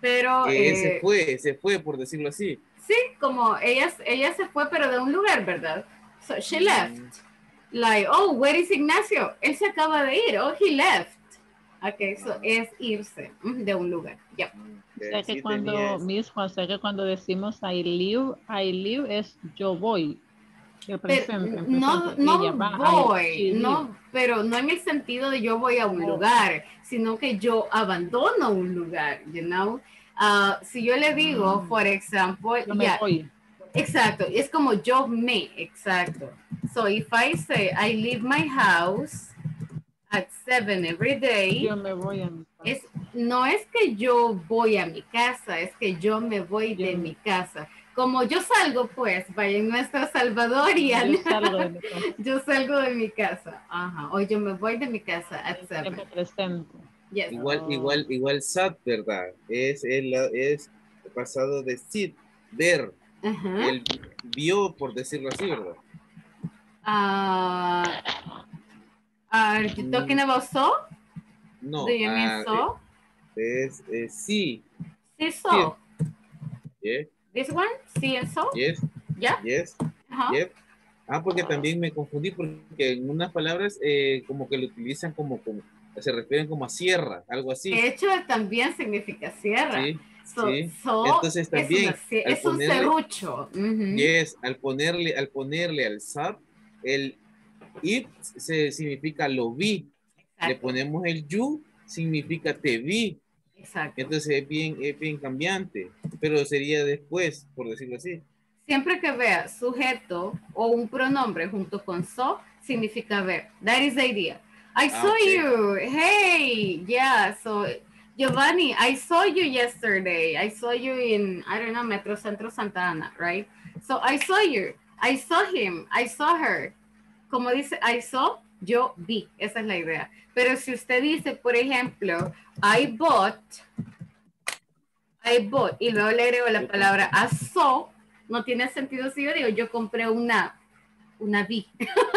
Pero Eh, eh, se fue, se fue, por decirlo así. sí, como ella, ella se fue, pero de un lugar, ¿verdad? So she Mm. left. Like, oh, where is Ignacio? Él se acaba de ir. Oh, he left. Ok, so es irse mm, de un lugar. Yep. O sea que Sí cuando, eso. Miss, o sea que cuando decimos I live, I live es yo voy. Pero no, no voy, no, pero no en el sentido de yo voy a un Oh. lugar, sino que yo abandono un lugar, you know. Ah, si yo le digo, Mm. por ejemplo, ya, voy. exacto, es como yo me, exacto. So if I say I leave my house at seven every day, Yo me voy a mi casa. es no es que yo voy a mi casa, es que yo me voy de mi casa. Como yo salgo, pues, vaya en nuestra salvadoriana. Yo salgo de mi *laughs* casa. Yo salgo de mi casa. Ajá. O yo me voy de mi casa presente. Yes. Igual, igual, igual sat, ¿verdad? Es, el, es pasado de sit, ver. Ajá. Él vio, por decirlo así, ¿verdad? Ah, are you talking about so? No. Do you mean ah, so? Es, es sí. Sí, so. Yes, This one? Sí and so? yes, Yeah? yes, Ajá. yes. Ah, porque también me confundí porque en unas palabras eh, como que lo utilizan como, como, se refieren como a sierra, algo así. De hecho, también significa sierra. Sí, So, sí. so Entonces es también, una al es, un serrucho. Ujú. Yes, al ponerle, al ponerle al SAP, el it se significa lo vi. Le ponemos el you, significa te vi. Exacto. Entonces es bien, es bien cambiante, pero sería después, por decirlo así. Siempre que vea sujeto o un pronombre junto con so, significa ver. That is the idea. I Ah, saw you. Hey, yeah. So, Giovanni, I saw you yesterday. I saw you in, I don't know, Metro Centro Santa Ana, right? So, I saw you. I saw him. I saw her. Como dice, I saw, yo vi. Esa es la idea. Pero si usted dice, por ejemplo, I bought, I bought, y luego le agrego la palabra I saw, no tiene sentido si yo digo, yo compré una, una vi.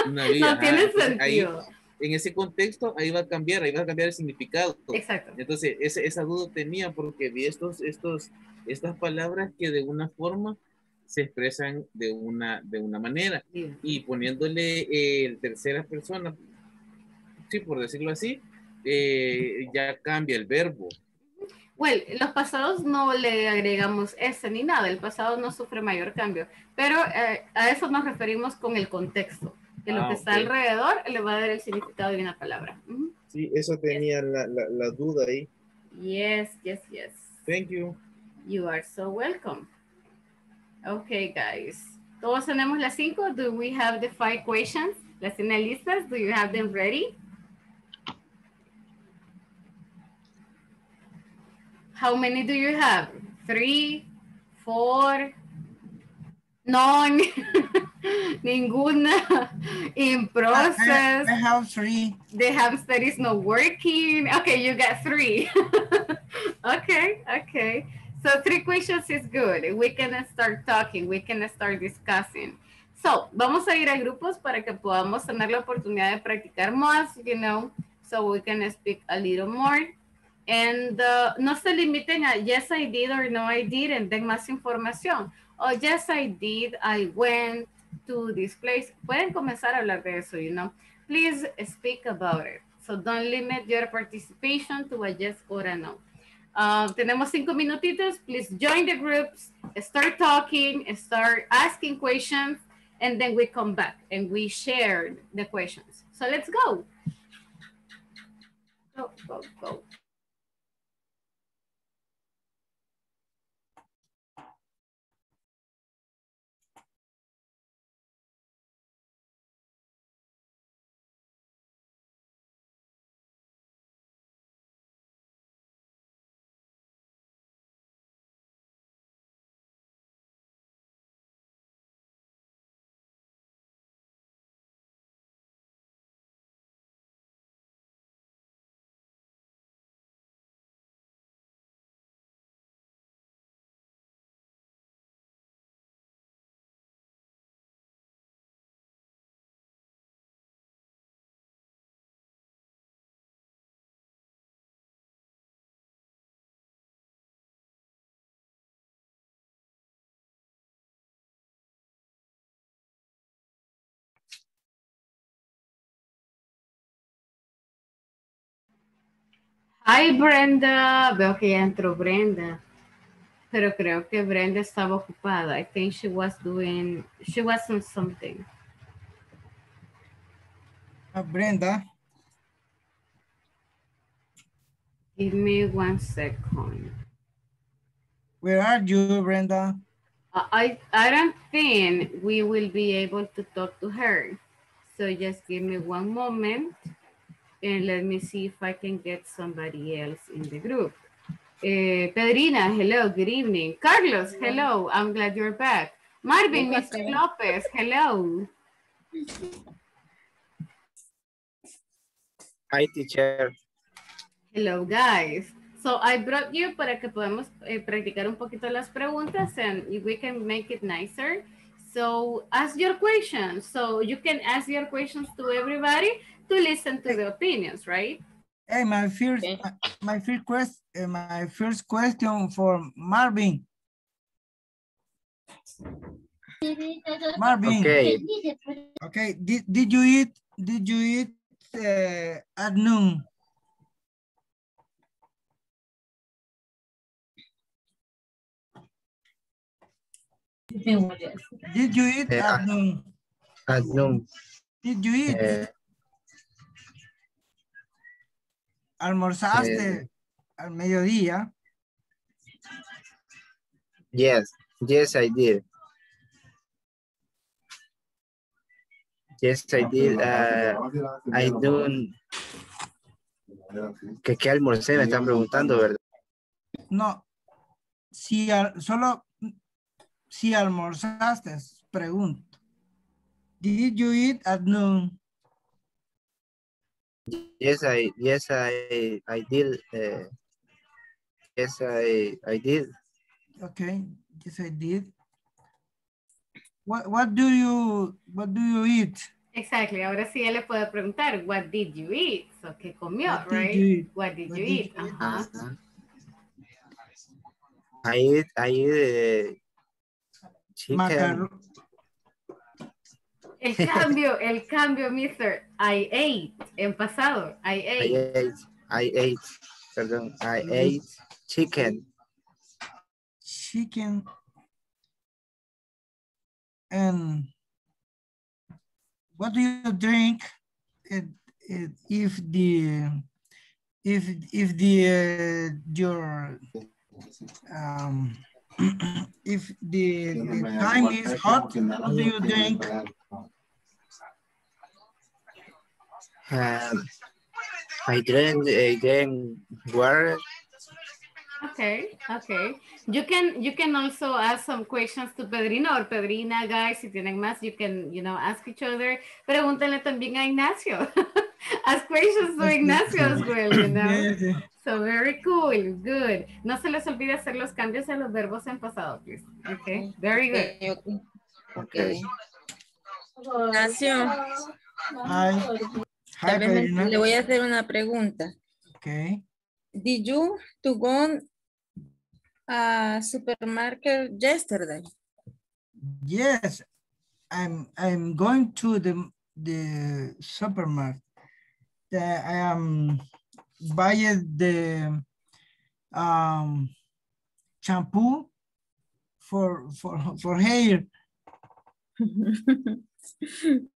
Una *laughs* vida, no ajá. tiene Entonces, ahí- sentido. en ese contexto, ahí va a cambiar, ahí va a cambiar el significado. Exacto. Entonces, ese- esa duda tenía porque vi estos, estos, estas palabras que de una forma se expresan de una, de una manera y poniéndole eh, tercera persona, sí, por decirlo así, eh, ya cambia el verbo. Well, los pasados no le agregamos ese ni nada, el pasado no sufre mayor cambio, pero eh, a eso nos referimos con el contexto, que lo Ah, que está ok. alrededor le va a dar el significado de una palabra. Ujú. Sí, eso tenía la, la, la duda ahí. Yes, yes, yes. Thank you. You are so welcome. Okay, guys. ¿Todos tenemos las cinco? Do we have the five questions? ¿Las tienen listas? Do you have them ready? How many do you have? Three, four, none, *laughs* ninguna, *laughs* in process. I have three. The hamster is not working. Okay, you got three. *laughs* okay, okay. So three questions is good. We can start talking. We can start discussing. So, vamos a ir a grupos para que podamos tener la oportunidad de practicar más, you know, so we can speak a little more. And uh, no se limiten a yes, I did or no, I didn't. Den más información. O yes, I did, I went to this place. Pueden comenzar a hablar de eso, you know. Please speak about it. So don't limit your participation to a yes or a no. Uh, tenemos cinco minutitos. Please join the groups, start talking, start asking questions, and then we come back and we share the questions. So let's go. Go, go, go. Hi Brenda, veo que ya entró Brenda, pero creo que Brenda estaba ocupada. I think she was doing, she was on something. Uh, Brenda, Give me one second. where are you, Brenda? I, I don't think we will be able to talk to her. So just give me one moment. And let me see if I can get somebody else in the group. Eh, Pedrina, hello, good evening. Carlos, hello, I'm glad you're back. Marvin, Mr. Lopez, hello. Hi, teacher. Hello, guys. So I brought you para que podamos eh, practicar un poquito las preguntas and we can make it nicer. So ask your questions. So you can ask your questions to everybody to listen to the opinions, right? Hey, my first, my, my first quest, uh, my first question for Marvin. Marvin. Okay. Okay. Did did you eat? Did you eat uh, at noon? Did you eat Eh, at noon? At noon. Did you eat? Eh, ¿Almorzaste al mediodía? yes, yes, I did. Yes, I did. Uh, I don't. ¿Qué, ¿Qué almorcé? Me están preguntando, ¿verdad? No. Si al- solo si almorzaste, pregunto. Did you eat at noon? Yes, I, yes, I, I did. Uh, yes, I, I did. Okay, yes I did. What what do you what do you eat? Exactly. Ahora sí él le puede preguntar, what did you eat? So, ¿qué comió, What did right? you eat? What did What you did eat? you eat? Ajá. I eat, I eat uh, chicken. Macarrón. El cambio, el cambio, mister. I ate, en pasado. I ate. I ate. ate, I ate, perdón, I ate chicken. Chicken. And what do you drink it, it, if the if if the uh, your um *clears throat* if the, the time is hot what do you drink Um, I drank water. Okay, okay. You can you can also ask some questions to Pedrina or Pedrina, guys. Si tienen más, you can, you know, ask each other. Pregúntenle también a Ignacio. *laughs* ask questions to Ignacio as well, you know. *laughs* So very cool, good. No se les olvide hacer los cambios en los verbos en pasado, please. Okay, very good. Okay. Ignacio, Hi. Hi, le voy a hacer una pregunta. Okay. Did you to go a supermarket yesterday? Yes, I'm I'm going to the the supermarket. The, I am buying the um shampoo for for for hair. *laughs*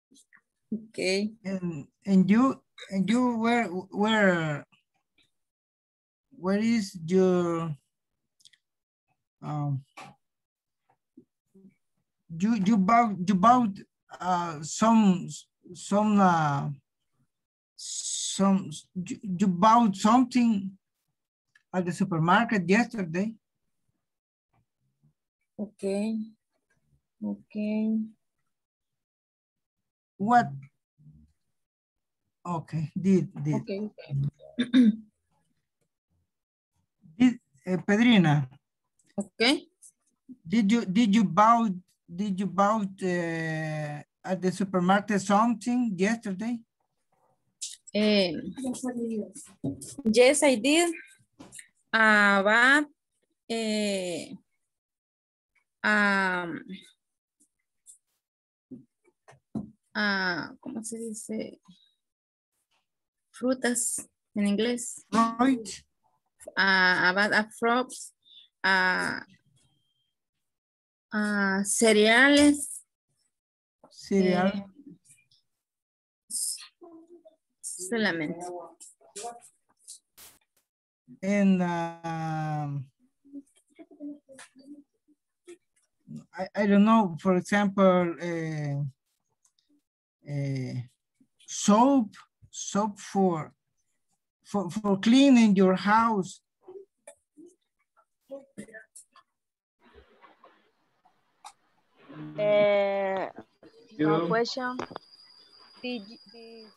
okay. And and you and you where where where is your um you you bought you bought uh some some uh some you, you bought something at the supermarket yesterday Okay. Okay. What okay did did Okay. *clears throat* did uh, Pedrina Okay. did you did you bought did you bought uh, at the supermarket something yesterday Eh, yes, I did. Uh, but, eh, um, ah, ¿cómo se dice? Frutas en inglés. Right. Uh, about a fruits, uh, uh, cereales. cereal eh, solamente. and I, I don't know, for example, uh, uh, soap, soap for for for cleaning your house. Uh, You. one question. Did, did-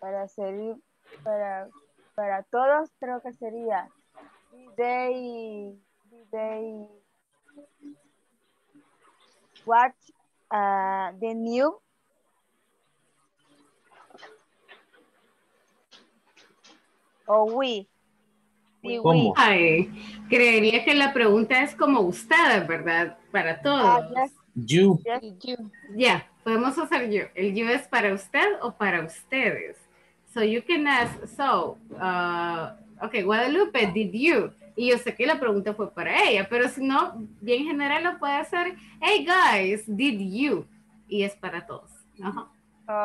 para ser, para, para todos creo que sería, did they, did they watch uh, the new o we? Did we? Ay, creería que la pregunta es como ustedes, ¿verdad? Para todos. Ah, yes, You. yes. Ya, podemos usar yo. El you es para usted o para ustedes. So you can ask, so, uh, ok, Guadalupe, did you? Y yo sé que la pregunta fue para ella, pero si no, bien general lo puede hacer, hey guys, did you? Y es para todos. Ajá.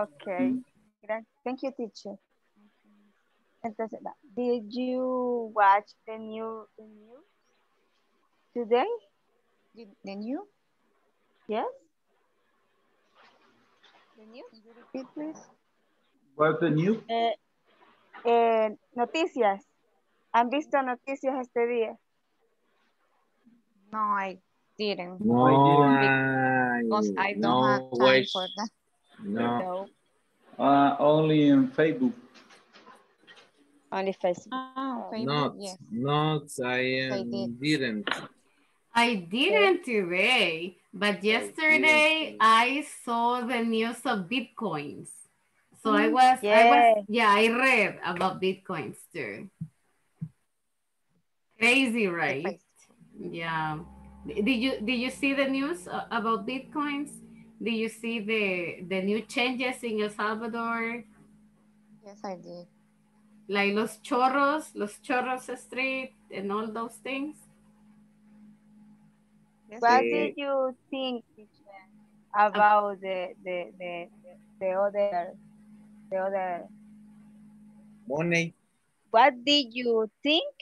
Okay. Gra- Thank you, teacher. Entonces, did you watch the new the news today? The, the new? Yes. The news? Could you repeat, please? What's the new? Eh, eh, noticias. ¿Han visto noticias este día? No, I didn't. No, ay, Because I don't no have time way. for that. No. Uh, only in Facebook. Only Facebook. Facebook, Not, yes. not, I I um, did. didn't. I didn't today, but yesterday I saw the news of Bitcoins. So I was, I was, yeah, I read about Bitcoins too. Crazy, right? Yeah. Did you did you see the news about Bitcoins? Did you see the the new changes in El Salvador? Yes, I did. Like los chorros, los chorros street and all those things? What Sí. did you think about the the the the other the other? Money. What did you think?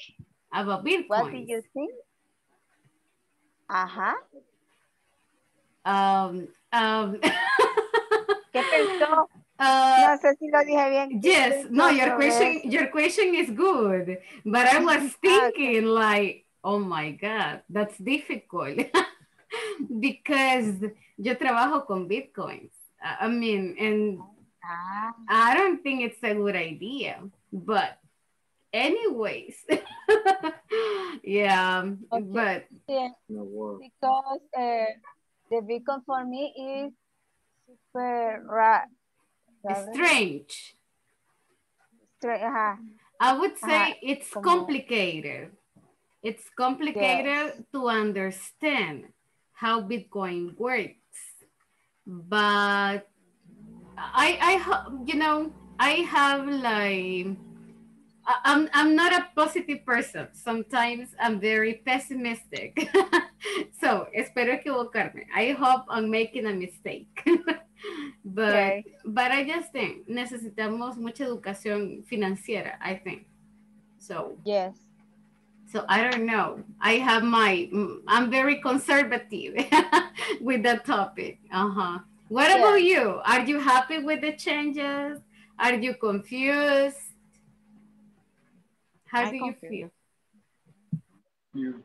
About Bitcoin. What did you think? Ajá. Um, um, *laughs* ¿Qué pensó? Uh, No sé si lo dije bien. Yes, no, your question, your question is good, but I was *laughs* thinking like, oh my God, that's difficult. *laughs* Because yo trabajo con bitcoins. I I mean, and Ah, I don't think it's a good idea, but anyways, *laughs* yeah, but yeah, because uh, the bitcoin for me is super ra strange. Stra- ajá. I would say Ajá, it's complicated. It's complicated to understand how Bitcoin works. But I, I, you know, I have like, I'm, I'm not a positive person. Sometimes I'm very pessimistic. *laughs* so, espero equivocarme. I hope I'm making a mistake. *laughs* but, Okay. but I just think necesitamos mucha educación financiera, I think. So, Yes. so I don't know. I have my, I'm very conservative *laughs* with that topic. Uh-huh. What Yeah. about you? Are you happy with the changes? Are you confused? How I'm do you feel? You.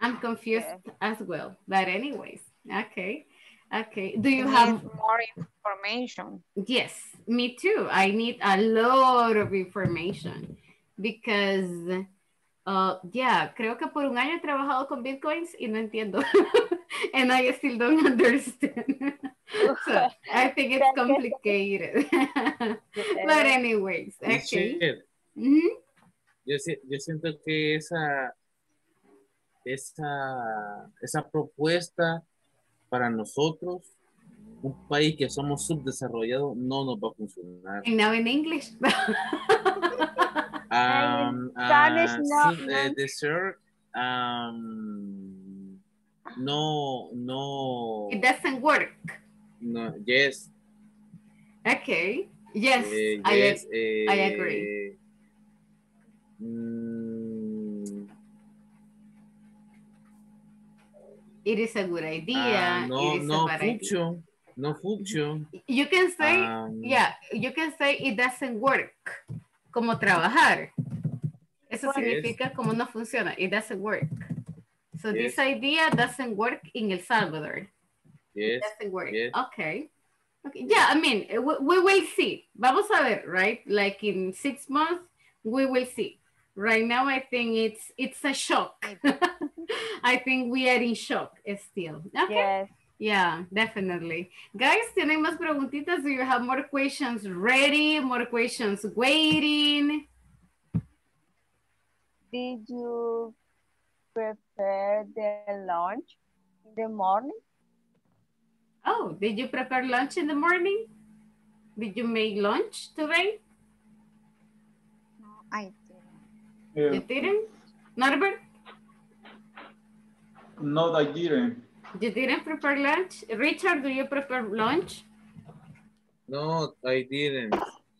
I'm confused as well. But anyways, okay. Okay. Do you have more information? Yes, me too. I need a lot of information because, uh, yeah, creo que por un año he trabajado con bitcoins y no entiendo. *laughs* and I still don't *laughs* understand. *laughs* so I think it's complicated. but anyways, okay. Teacher, Mhm. yo, yo siento que esa, esa, esa propuesta para nosotros, un país que somos subdesarrollados, no nos va a funcionar. And now in English. Um, Spanish, uh, no, sí, no. eh, dessert, um, no, no, it doesn't work. no, yes, Okay. Yes, eh, I, yes, ag- I eh, agree. mm, It is a good idea. ah, no, it is no a bad idea. mucho, no function. You can say, Um, yeah, you can say it doesn't work. Como trabajar. Eso Yes. significa como no funciona. It doesn't work. So Yes. this idea doesn't work in El Salvador. Yes, It doesn't work. yes. Okay. Okay. Yeah, I mean, we, we will see. Vamos a ver, right? Like in six months, we will see. Right now, I think it's it's a shock. I think we are in shock still. Okay. Yes. Yeah, definitely. Guys, ¿tienen más preguntitas? Do you have more questions ready? More questions waiting? Did you prepare the lunch in the morning? Oh, did you prepare lunch in the morning? Did you make lunch today? No, I didn't. Yeah. You didn't? Norbert, No, I didn't. you didn't prepare lunch? Richard, do you prepare lunch? No, I didn't.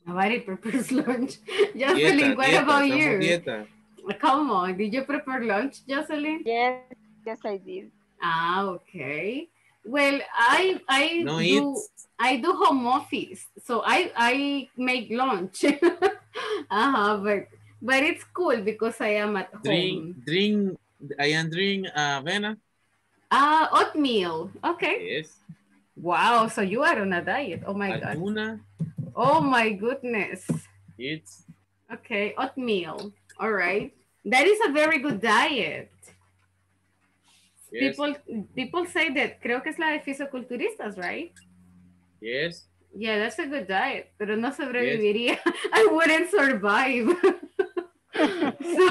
Nobody prepares *laughs* lunch. Dieta, Jocelyn, what dieta, about you? dieta. Come on, did you prepare lunch, Jocelyn? Yes, yes, I did. Ah, okay. Well, I I No do eat. I do home office, so I I make lunch. *laughs* uh-huh, but but it's cool because I am at home. Drink, drink, I am drink avena. Ah, oatmeal. Okay. Yes. Wow, so you are on a diet. Oh my god. Tuna, Oh my goodness. it's Okay, oatmeal. All right. That is a very good diet. yes, People people say that creo que es la de fisiculturistas, right? yes. Yeah, that's a good diet, pero no sobreviviría. *laughs* I wouldn't survive. *laughs*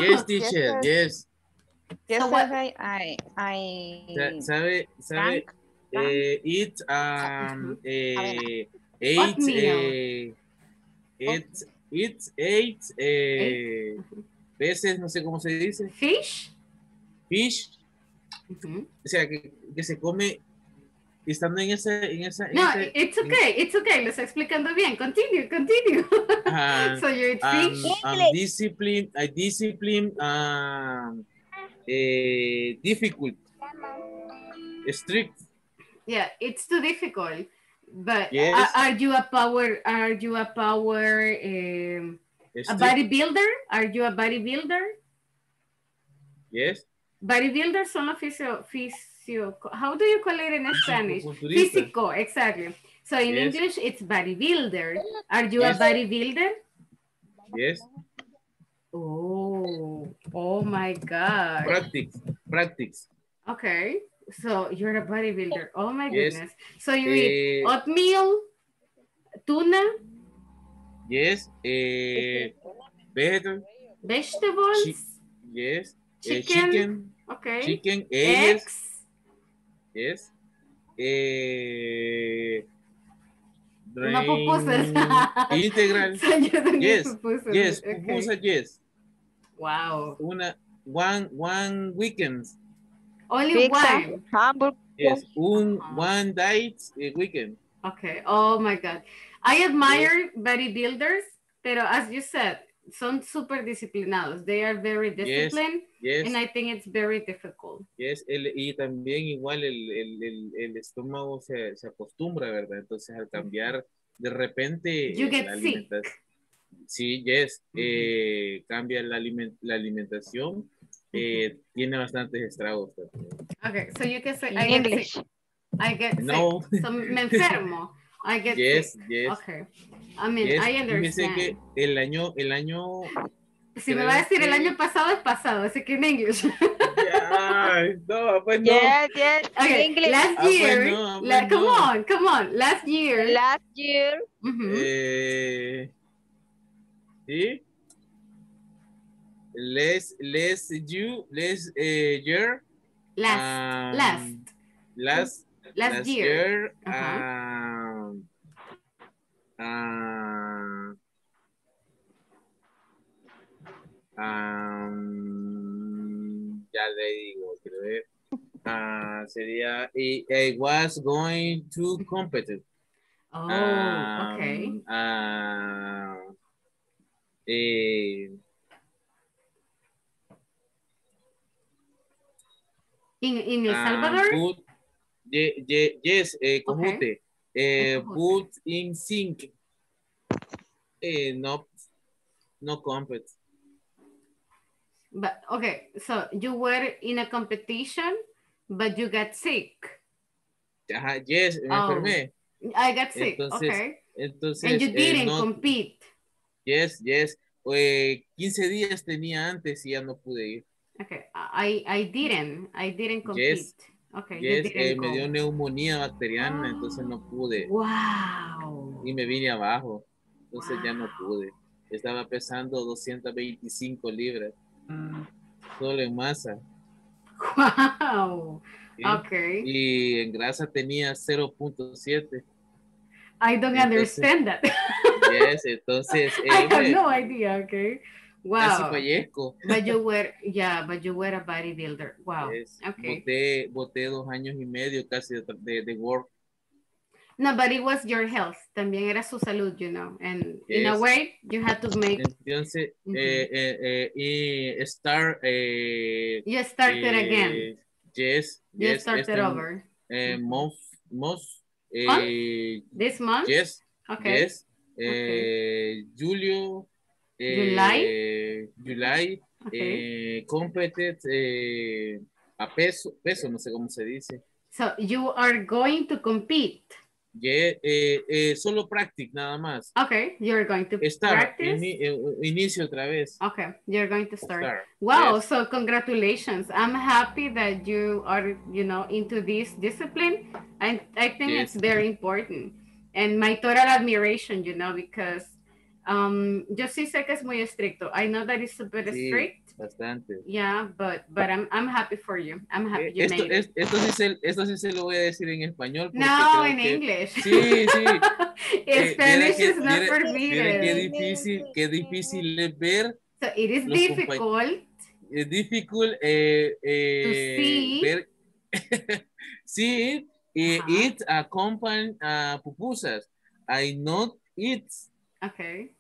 Yes, teacher, yes. Yesterday, I, I, Sa- ¿Sabe, sabe? Eh, it, um, eh, eight, eh, it, it, eight, eh, veces, no sé cómo se dice. Fish. Fish. O sea, que, que se come estando en esa, en esa, en No, ese- it's en- okay, it's okay. Lo está explicando bien. Continue, continue. Ajá. *laughs* so you're um, fish. um, discipline, I discipline, um, difficult, strict. Yeah, it's too difficult. But Yes. are, are you a power? Are you a power? Um, a bodybuilder? Are you a bodybuilder? Yes. Bodybuilder son fisio, fisio, how do you call it in Spanish? Physical, exactly. So in Yes. English, it's bodybuilder. Are you Yes. a bodybuilder? Yes. Oh, oh my God. Practice, practice. Okay, so you're a bodybuilder. Oh my Yes. goodness. So you eat Eh, oatmeal, tuna, Yes. Eh, vegetable. vegetables, Chi- yes. Eh, Chicken. chicken. okay, Chicken. Eggs. eggs, Yes. Eh, No pupusas. Integral. *laughs* So you don't yes. pupusas, Yes. okay. Yes. Wow. Una, one, one weekend. Only Pizza, one. hamburger. Yes. Un, one diet eh, weekend. Okay. Oh my God. I admire bodybuilders, pero as you said, son super disciplinados. They are very disciplined, yes. and I think it's very difficult. Yes, el, y también igual el, el, el, el estómago se, se acostumbra, ¿verdad? Entonces al cambiar de repente You get sick. Sí, yes, eh, cambia la, aliment- la alimentación, eh, tiene bastantes estragos. Okay, so you can say In I get English. sick. I get No. sick. So me enfermo. I get Yes, sick. yes. Okay. I mean, Yes, I understand. que el año, el año, si me va a decir el año pasado es pasado, así que en English. Ay, no, pues no. Yes, yes. Okay, English. last Ah, pues year, no, ah, la- pues come on, come on, last year. Last year, Ujú. Eh, ¿Sí? Les, les, you, les, eh, year. last, um, last, Last, last year. year, Ajá. um, ah, um, ya le digo, quiero ver. Ah, sería, I, I was going to compete. Oh, Um, okay. Ah, eh, In, in El ah, Salvador? good- ye- ye- yes, eh, Okay. Cojute. Eh, put in sync. Eh, no, no compete. But okay, so you were in a competition, but you got sick. Ajá, yes, me Oh, enfermé. I got sick. Entonces, okay. entonces. And you eh, didn't no- compete. Yes, yes. Eh, 15 días tenía antes y ya no pude ir. Okay. I I didn't. I didn't compete. Yes. Okay. you Yes, didn't eh, me dio neumonía bacteriana, entonces no pude. Wow. Y me vine abajo. Entonces ya no pude. Estaba pesando 225 libras. Solo en masa. Wow. ¿sí? Okay. Y en grasa tenía 0.7. I don't Entonces- understand that. *laughs* Yes, entonces *laughs* eh, I have no idea. Okay. Wow. fallezco. But you were, yeah, but you were a bodybuilder. Wow. Yes. Okay. Boté, boté dos años y medio casi de, de, de work. No, but it was your health. También era su salud, you know. And in a Yes. way, you had to make, Entonces, eh, eh, eh, y start. Eh, you started eh, again. Yes. You yes, started este, over. Eh, month, month, eh, Month? This month? Yes. Okay. Yes. Eh, Julio. eh, July? July. Okay. Eh, competed a peso, peso, no sé cómo se dice. So you are going to compete. Yeah, eh, eh, solo practice nada más. Okay, you're going to Start, practice. ini- inicio otra vez. Okay, you're going to start. Start, Wow, yes. so congratulations. I'm happy that you are, you know, into this discipline. And I think Yes. it's very important. And my total admiration, you know, because um, yo sí sé que es muy estricto. I know that it's super Sí, strict. bastante. Yeah, but but I'm I'm happy for you. I'm happy you Esto, made it. es- esto, sí se, esto sí se lo voy a decir en español. No, creo in que- English. Sí, sí. *laughs* Eh, Spanish que- is not viera- forbidden. Qué difícil, qué difícil es ver. So it is difficult. Es difícil eh, eh, see. ver. *laughs* sí, eat accompany a pupusas. I not eat. Okay.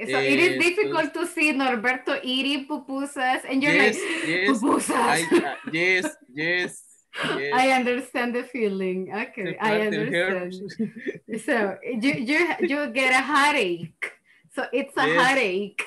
So it is difficult to see Norberto eating pupusas and you're Yes, like, yes. pupusas. I, uh, yes, yes. yes. I understand the feeling. Okay, I understand. So you you you get a headache. So it's a Yes. headache.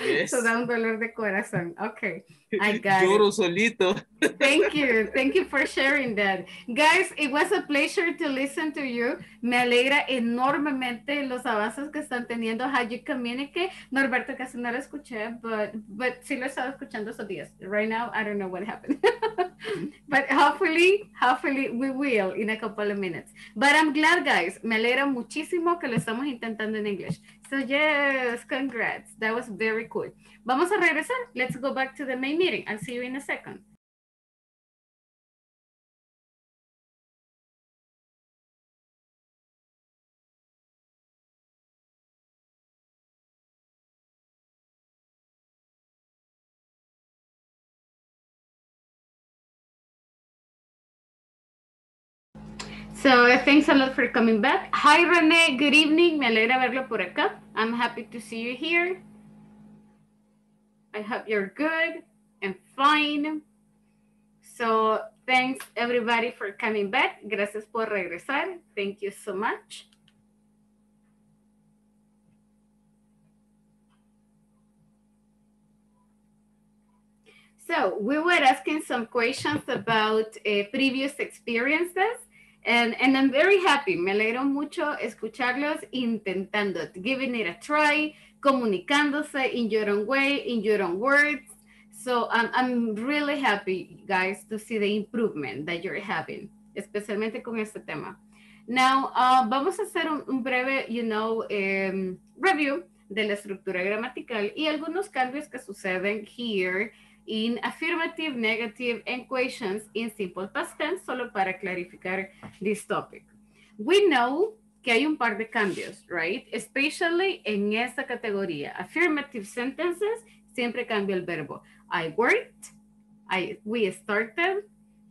Yes. *laughs* So da un dolor de corazón. Okay, I *laughs* got Lloro it. solito. *laughs* Thank you. Thank you for sharing that. Guys, it was a pleasure to listen to you. Me alegra enormemente los avances que están teniendo How You Communicate. Norberto casi no lo escuché, but, but sí lo he estado escuchando esos días. Right now, I don't know what happened. *laughs* but hopefully, hopefully we will in a couple of minutes. But I'm glad, guys. Me alegra muchísimo que lo estamos intentando en English. So yes, congrats. That was very cool. Vamos a regresar. Let's go back to the main meeting. I'll see you in a second. So thanks a lot for coming back. Hi Rene, good evening. Me alegra verlo por acá. I'm happy to see you here. I hope you're good and fine. So thanks everybody for coming back. Gracias por regresar. Thank you so much. So we were asking some questions about uh, previous experiences and, and I'm very happy. Me alegro mucho escucharlos intentando, giving it a try, comunicándose in your own way, in your own words. So I'm, really happy, guys, to see the improvement that you're having, especialmente con este tema. Now, uh, vamos a hacer un, un breve, you know, um, review de la estructura gramatical y algunos cambios que suceden here in affirmative, negative, and questions in simple past tense, solo para clarificar this topic. We know que hay un par de cambios, right? Especially en esta categoría. Affirmative sentences, siempre cambia el verbo. I worked, I, we started,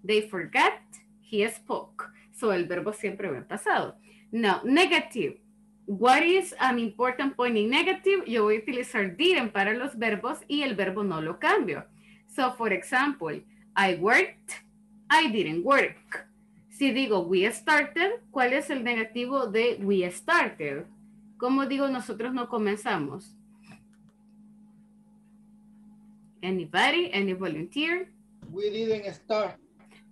they forgot, he spoke. So el verbo siempre va pasado. No, negative. What is an important point in negative? Yo voy a utilizar didn't para los verbos y el verbo no lo cambio. So, for example, I worked, I didn't work. Si digo we started, ¿cuál es el negativo de we started? ¿Cómo digo nosotros no comenzamos? Anybody? Any volunteer? We didn't start.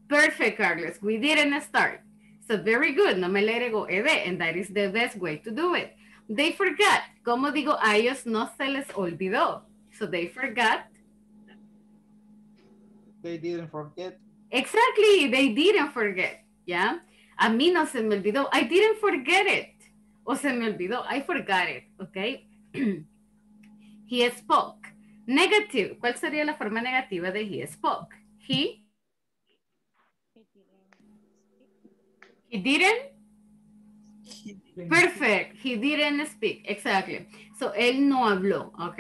Perfect, Carlos. We didn't start. So very good. No me le agrego ed, and that is the best way to do it. They forgot. ¿Cómo digo? A ellos no se les olvidó. So they forgot. They didn't forget. Exactly. They didn't forget. ¿Ya? A mí no se me olvidó. I didn't forget it. O se me olvidó. I forgot it. ¿Ok? *clears throat* he spoke. Negative. ¿Cuál sería la forma negativa de he spoke? He. He didn't. Perfect. He didn't speak. Exactly. So, él no habló. Ok.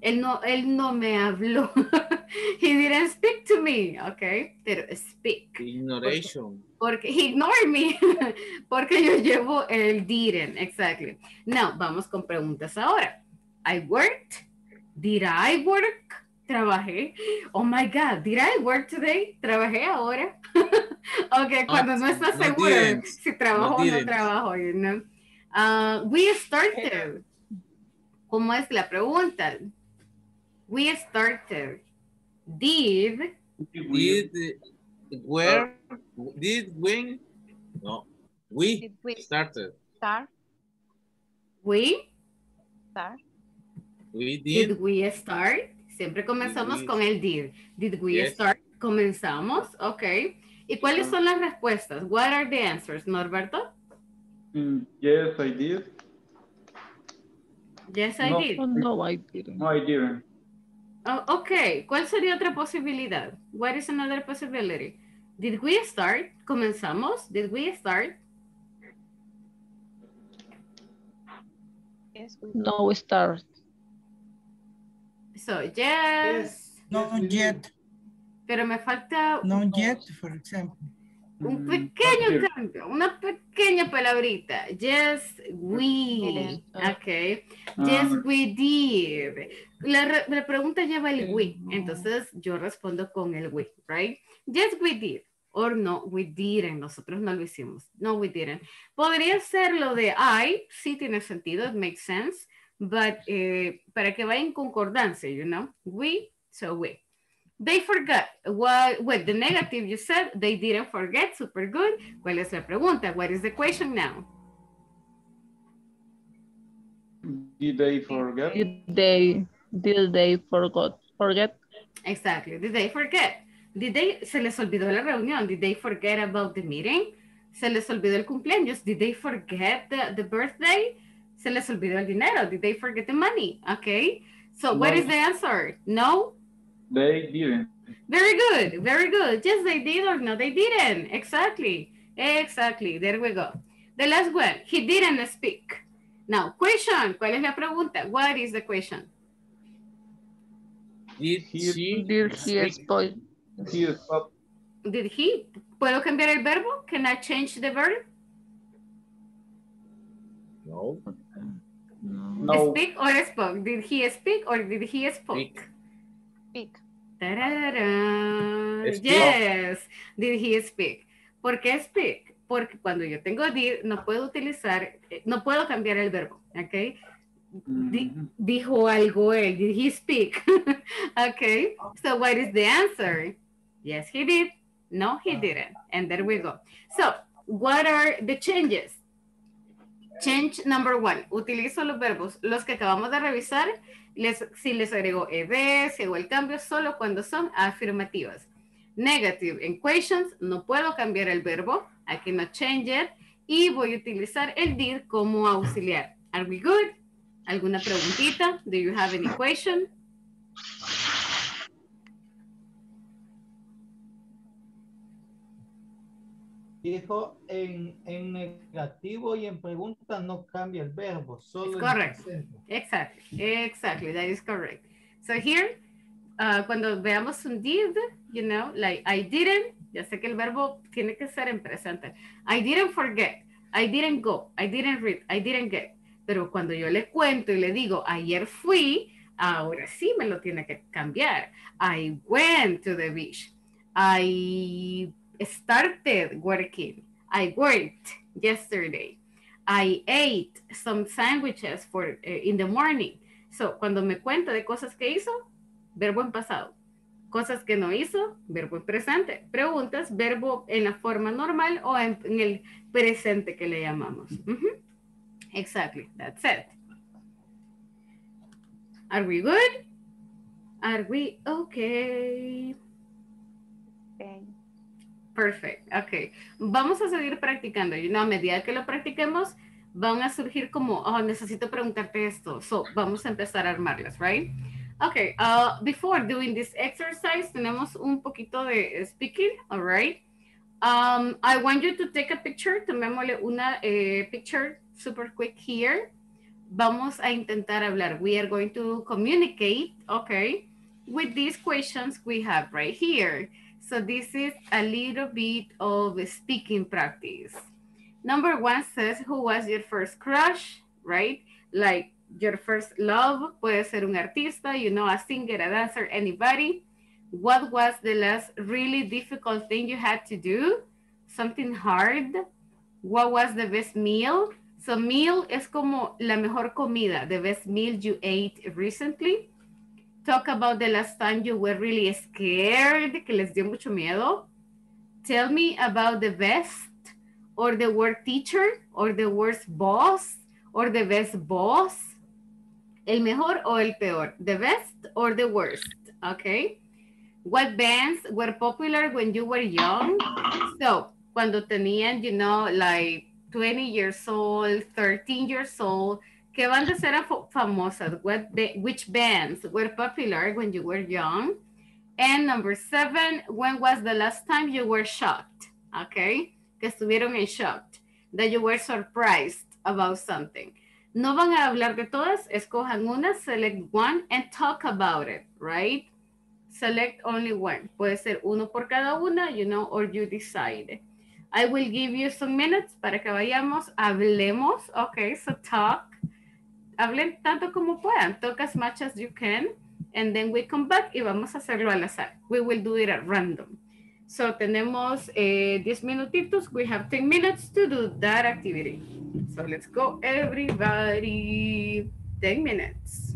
Él no, él no me habló. *laughs* he didn't speak to me. Ok. Pero speak. Ignoration. Porque he ignored me. *laughs* Porque yo llevo el didn't. Exactly. Now, vamos con preguntas ahora. I worked. Did I work? Trabajé. Oh my God, did I work today? Trabajé ahora. *laughs* ok, cuando no estás no seguro didn't. si trabajo No o no didn't. trabajo, you know. Uh, we started. ¿Cómo es la pregunta? We started. Did. Did, where, did, when, no, we Did we started. start? We. Start. We did, Did we start? Siempre comenzamos we- con el did. Did we Yes. start? Comenzamos, ok. ¿Y cuáles son las respuestas? What are the answers, Norberto? Mm, yes, I did. Yes, I No. did. No, I didn't. No, I didn't. Oh, ok, ¿cuál sería otra posibilidad? What is another possibility? Did we start? ¿Comenzamos? Did we start? Yes, No, we start. So, yes. Not yet. Pero me falta Not yet, for example. Un Mm, pequeño cambio, una pequeña palabrita. Yes, we. Ok. Yes, Ah. we did. La, la pregunta lleva el we, entonces yo respondo con el we, right? Yes, we did. Or no, we didn't. Nosotros no lo hicimos. No, we didn't. Podría ser lo de I, sí tiene sentido, it makes sense, but eh, para que vaya en concordancia, you know? We, so we. They forgot. What, what the negative you said, they didn't forget. Super good. ¿Cuál es la pregunta? What is the question now? Did they forget? Did they, did they forgot, forget? Exactly. Did they forget? Did they, se les olvidó la reunión? Did they forget about the meeting? Se les olvidó el cumpleaños? Did they forget the, the birthday? Se les olvidó el dinero? Did they forget the money? Okay. So what No. is the answer? No? They didn't. Very good. Very good. Yes, they did or no, they didn't. Exactly. Exactly. There we go. The last one. He didn't speak. Now, question. ¿Cuál es la pregunta? What is the question? did she, Did he spoil? He stopped. Did he? ¿Puedo cambiar el verbo? Can I change the verb? no, No. Speak or spoke? Did he speak or did he spoke? Speak. Speak. Yes. Did he speak? ¿Por qué speak? Porque cuando yo tengo did, no puedo utilizar, eh, no puedo cambiar el verbo, ¿ok? Di- Mhm. dijo algo él. Did he speak? *laughs* okay. So what is the answer? Yes, he did. No, he didn't. And there we go. So what are the changes? Change number one. Utilizo los verbos, los que acabamos de revisar. Si les agrego ed, si hago el cambio, solo cuando son afirmativas. Negative in questions, no puedo cambiar el verbo. I cannot change it. Y voy a utilizar el did como auxiliar. Are we good? ¿Alguna preguntita? Do you have any question? Dijo en, en negativo y en pregunta no cambia el verbo, solo It's correct. Exactly, exactly, that is correct. So here, uh, cuando veamos un did, you know, like I didn't, ya sé que el verbo tiene que ser en presente. I didn't forget, I didn't go, I didn't read, I didn't get. Pero cuando yo le cuento y le digo, ayer fui, ahora sí me lo tiene que cambiar. I went to the beach. I started working. I worked yesterday. I ate some sandwiches for eh, in the morning. So, cuando me cuenta de cosas que hizo, verbo en pasado. Cosas que no hizo, verbo en presente. Preguntas, verbo en la forma normal o en, el presente que le llamamos. Exactly, that's it. Are we good? Are we okay? Perfect, ok. Vamos a seguir practicando. Y a medida que lo practiquemos, van a surgir como, oh, necesito preguntarte esto. So, vamos a empezar a armarlas, right? Okay, uh, before doing this exercise, tenemos un poquito de speaking, all right? Um, I want you to take a picture. Tomémosle una eh, picture super quick here. Vamos a intentar hablar. We are going to communicate, okay, with these questions we have right here. So this is a little bit of speaking practice. Number one says, who was your first crush, right? Like your first love, puede ser un artista, you know, a singer, a dancer, anybody. What was the last really difficult thing you had to do? Something hard. What was the best meal? So meal es como la mejor comida, the best meal you ate recently. Talk about the last time you were really scared, que les dio mucho miedo. Tell me about the best or the worst teacher or the worst boss or the best boss. El mejor o el peor, the best or the worst, okay? What bands were popular when you were young? So, cuando tenían, you know, like 20 years old, 13 years old, ¿qué bandas eran fa- famosas? What which bands were popular when you were young? And number seven, when was the last time you were shocked? Okay, que estuvieron en shocked, that you were surprised about something. No van a hablar de todas, escojan una, select one and talk about it, right? Select only one. Puede ser uno por cada una, you know, or you decide. I will give you some minutes para que vayamos, hablemos, okay, so talk. Hablen tanto como puedan, talk as much as you can, and then we come back y vamos a hacerlo al azar. We will do it at random. So tenemos eh, 10 minutitos, we have 10 minutes to do that activity. So let's go everybody, 10 minutes.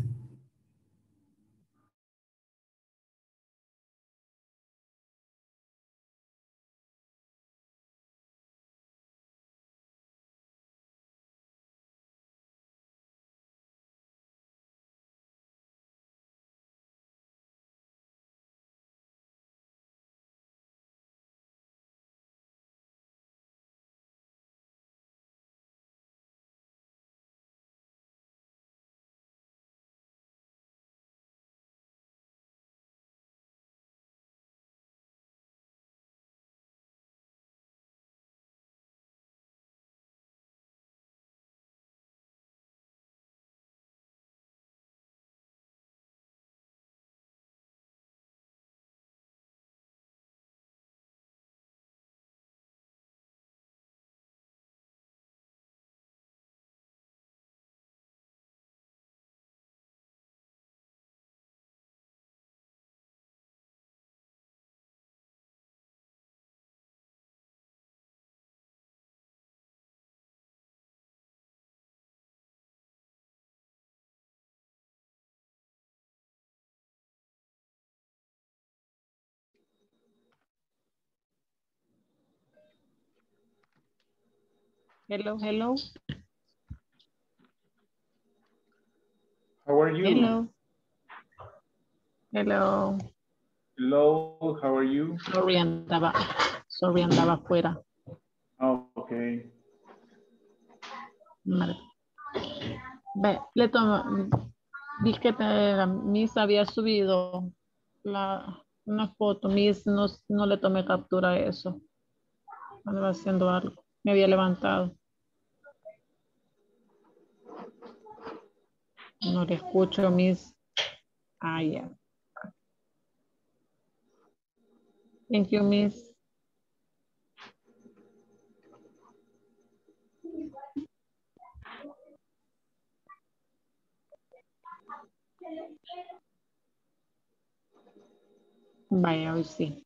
Hello, hello. How are you? Hello. Hello. Hello, how are you? Sorry, andaba, sorry, andaba afuera. Oh, okay. Vale. Ve, le tomo, vi que te- Miss había subido la, una foto, Miss no, no le tomé captura a eso. Andaba haciendo algo, me había levantado. No le escucho, Miss. Ah, ya. Thank you, Miss. Vaya, sí.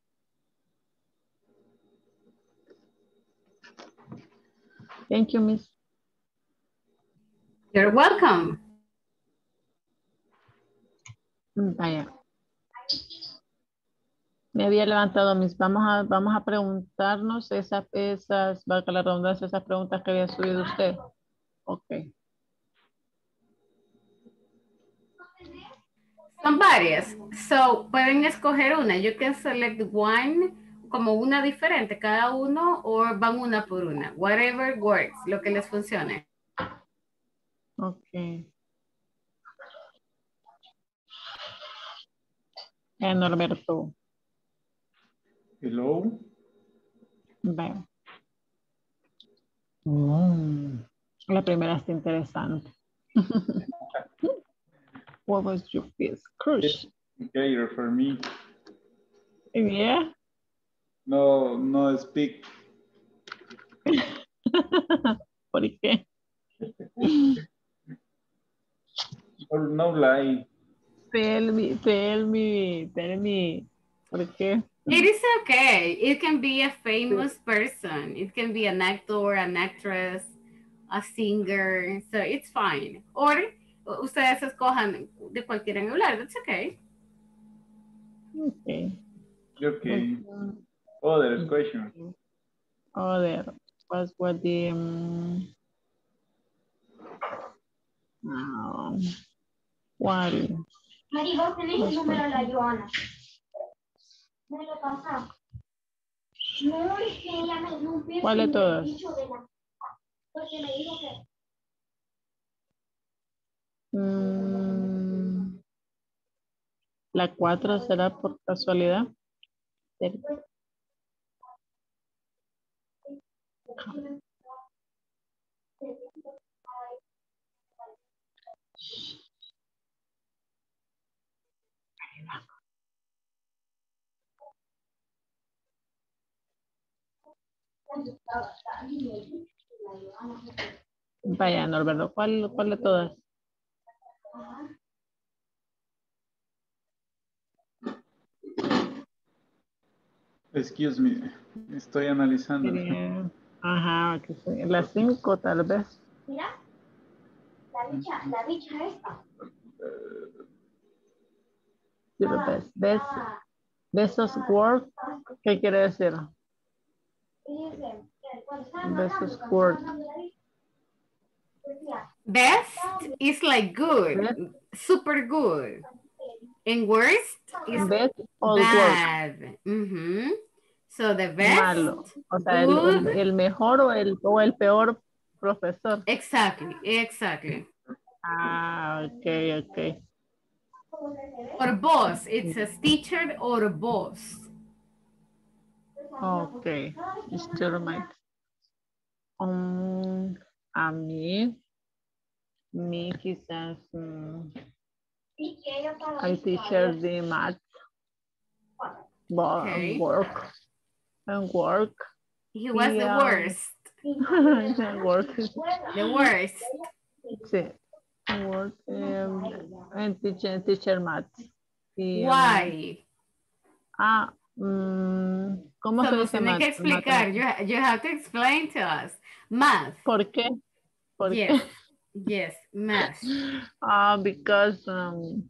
Thank you, Miss. You're welcome. Vaya. Me había levantado mis. Vamos a, vamos a preguntarnos esas, esas, valga la redundancia, esas preguntas que había subido usted. Ok. Son varias. So, pueden escoger una. You can select one como una diferente cada uno o van una por una. Whatever works, lo que les funcione. Ok. Eh, Norberto. Hello. Ve. Mm, La primera está interesante. *laughs* What was your first crush? Okay, refer me. Yeah. No, no speak. *laughs* ¿Por qué? No, no lie. Tell me, tell me, tell me. ¿Por qué? It is okay. It can be a famous person. It can be an actor, an actress, a singer. So it's fine. Or ustedes escojan de cualquier hablar. That's okay. Okay. Okay. Other question. Other. What the um, um, what? Mari, vos tenés el número de la Joana. Me lo pasás. No, es que ella me dio un piercing ¿Cuál de la- Porque me dijo que Mm, la cuatro será por casualidad. Vaya, Norberto, ¿cuál, cuál de todas? Excuse me. Estoy analizando. Ajá, sí, las cinco tal vez. Mira, la bicha, la bicha esta. Sí, lo ves. ¿Ves? Besos work, ¿qué quiere decir? Hablando, work. decía, Best is like good, super good. And worst is Best bad. Mhm. So the best, Malo. O sea, el, el- el mejor o el, o el peor profesor. exactly, exactly. Ah, ok, ok. Or boss, it's a teacher or a boss. Ok, Mr. Mike. Um, a mí, mí quizás, estaba hay teacher de math, Okay. work, and work. He was the um, worst, and *laughs* work, the worst. sí, work, um, and teacher, teacher math. Y, um, Why? ah, mm, ¿cómo So se dice math? que explicar. You, you have to explain to us. Math. ¿Por qué? ¿Por Yes. qué? Yes, math. Ah, because um,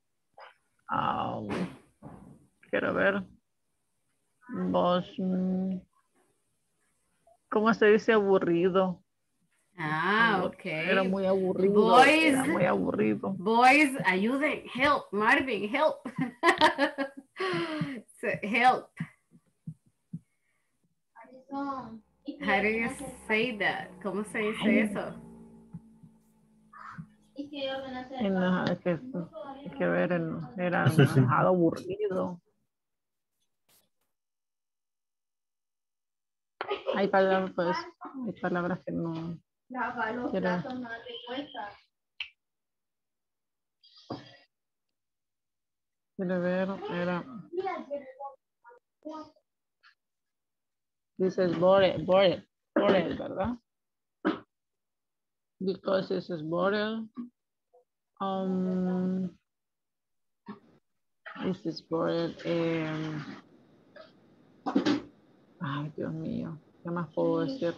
um, quiero ver. Vos, mm, ¿cómo se dice aburrido? Ah, okay. Era muy aburrido. Boys, Era muy aburrido. boys, ayuden, help, Marvin, help. *laughs* So, help. How do you say that? ¿Cómo se dice eso? no, es que, que ver, era demasiado aburrido. Hay palabras, pues, hay palabras que no. Quiero-. Quiero ver, era. Dices bored, bored, bored, ¿verdad? Because this is bored. Um, this is bored. em, ay, Dios mío, ¿qué más puedo decir?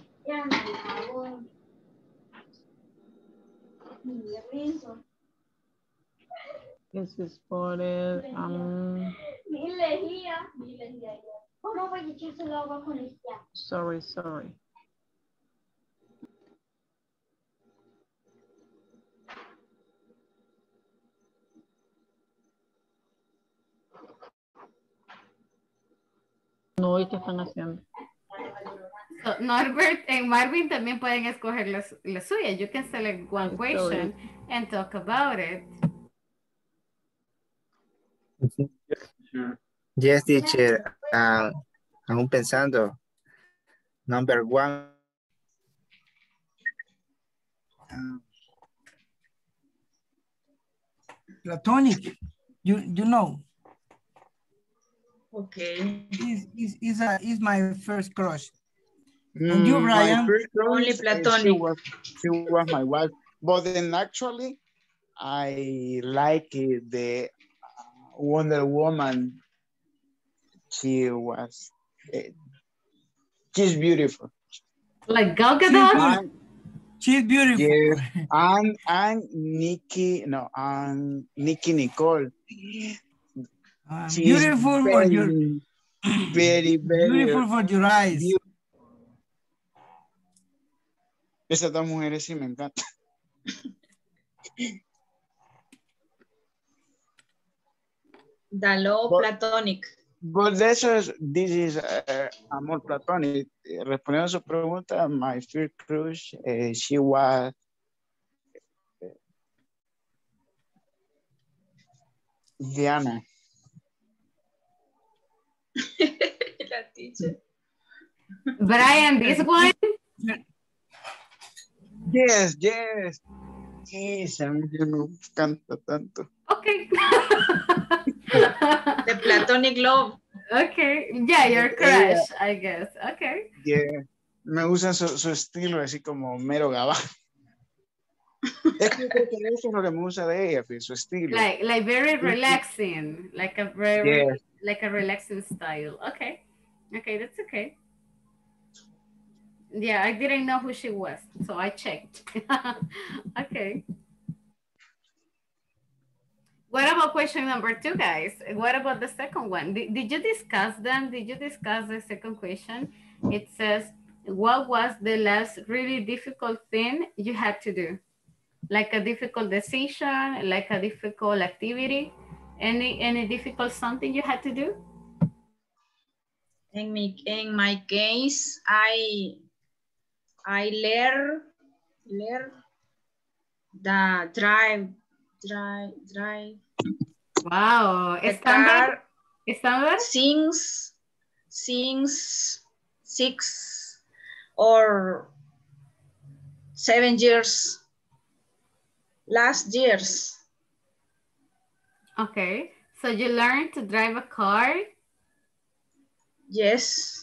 This is for it. Um, sorry, sorry. No, ¿y qué están haciendo? So, Norbert and Marvin también pueden escoger la, la suya. You can select one question and talk about it. Yes, teacher. Ah, aún pensando. Number one. Platonic, you you know, Okay. is is is a is my first crush. And you, Mm, Brian? Only uh, She platonic. was, she was my wife. But then actually, I like the uh, Wonder Woman. She was, uh, she's beautiful. Like Gal Gadot? She's beautiful. yes, *laughs* and, and Nikki, no, and Nikki Nicole. Uh, She's beautiful for your very, *clears throat* very, beautiful for your eyes. Esas dos mujeres sí me encantan. Dalo platonic. But this is, this is uh, amor platónico. Eh, Respondiendo a su pregunta, my first crush, eh, she was eh, Diana. *laughs* La teacher. Brian, this one? Yes, yes. Yes, a mí yo no canta tanto. Okay. *laughs* The platonic love. okay. Yeah, your crush, I guess. Okay. Yeah. Me gusta su, su estilo así como mero gabajo. Es que yo creo que eso es lo que me gusta de ella, su estilo. Like like very relaxing. Like a very like a relaxing style. Okay. Okay, that's okay. Yeah, I didn't know who she was, so I checked. *laughs* okay. What about question number two, guys? What about the second one? Did, did you discuss them? Did you discuss the second question? It says, what was the last really difficult thing you had to do? Like a difficult decision, like a difficult activity? Any, any difficult something you had to do? In my, in my case, I I learn learn the drive drive drive Wow. Standard? Standard? since since six or seven years last years Okay. So you learned to drive a car, yes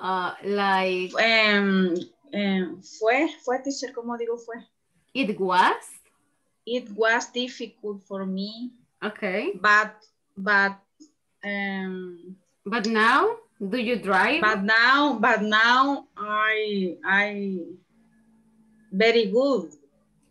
uh, like Em, em, fue fue teacher cómo digo fue it was? it was difficult for me Okay. but but um But now, do you drive? but now but now i i very good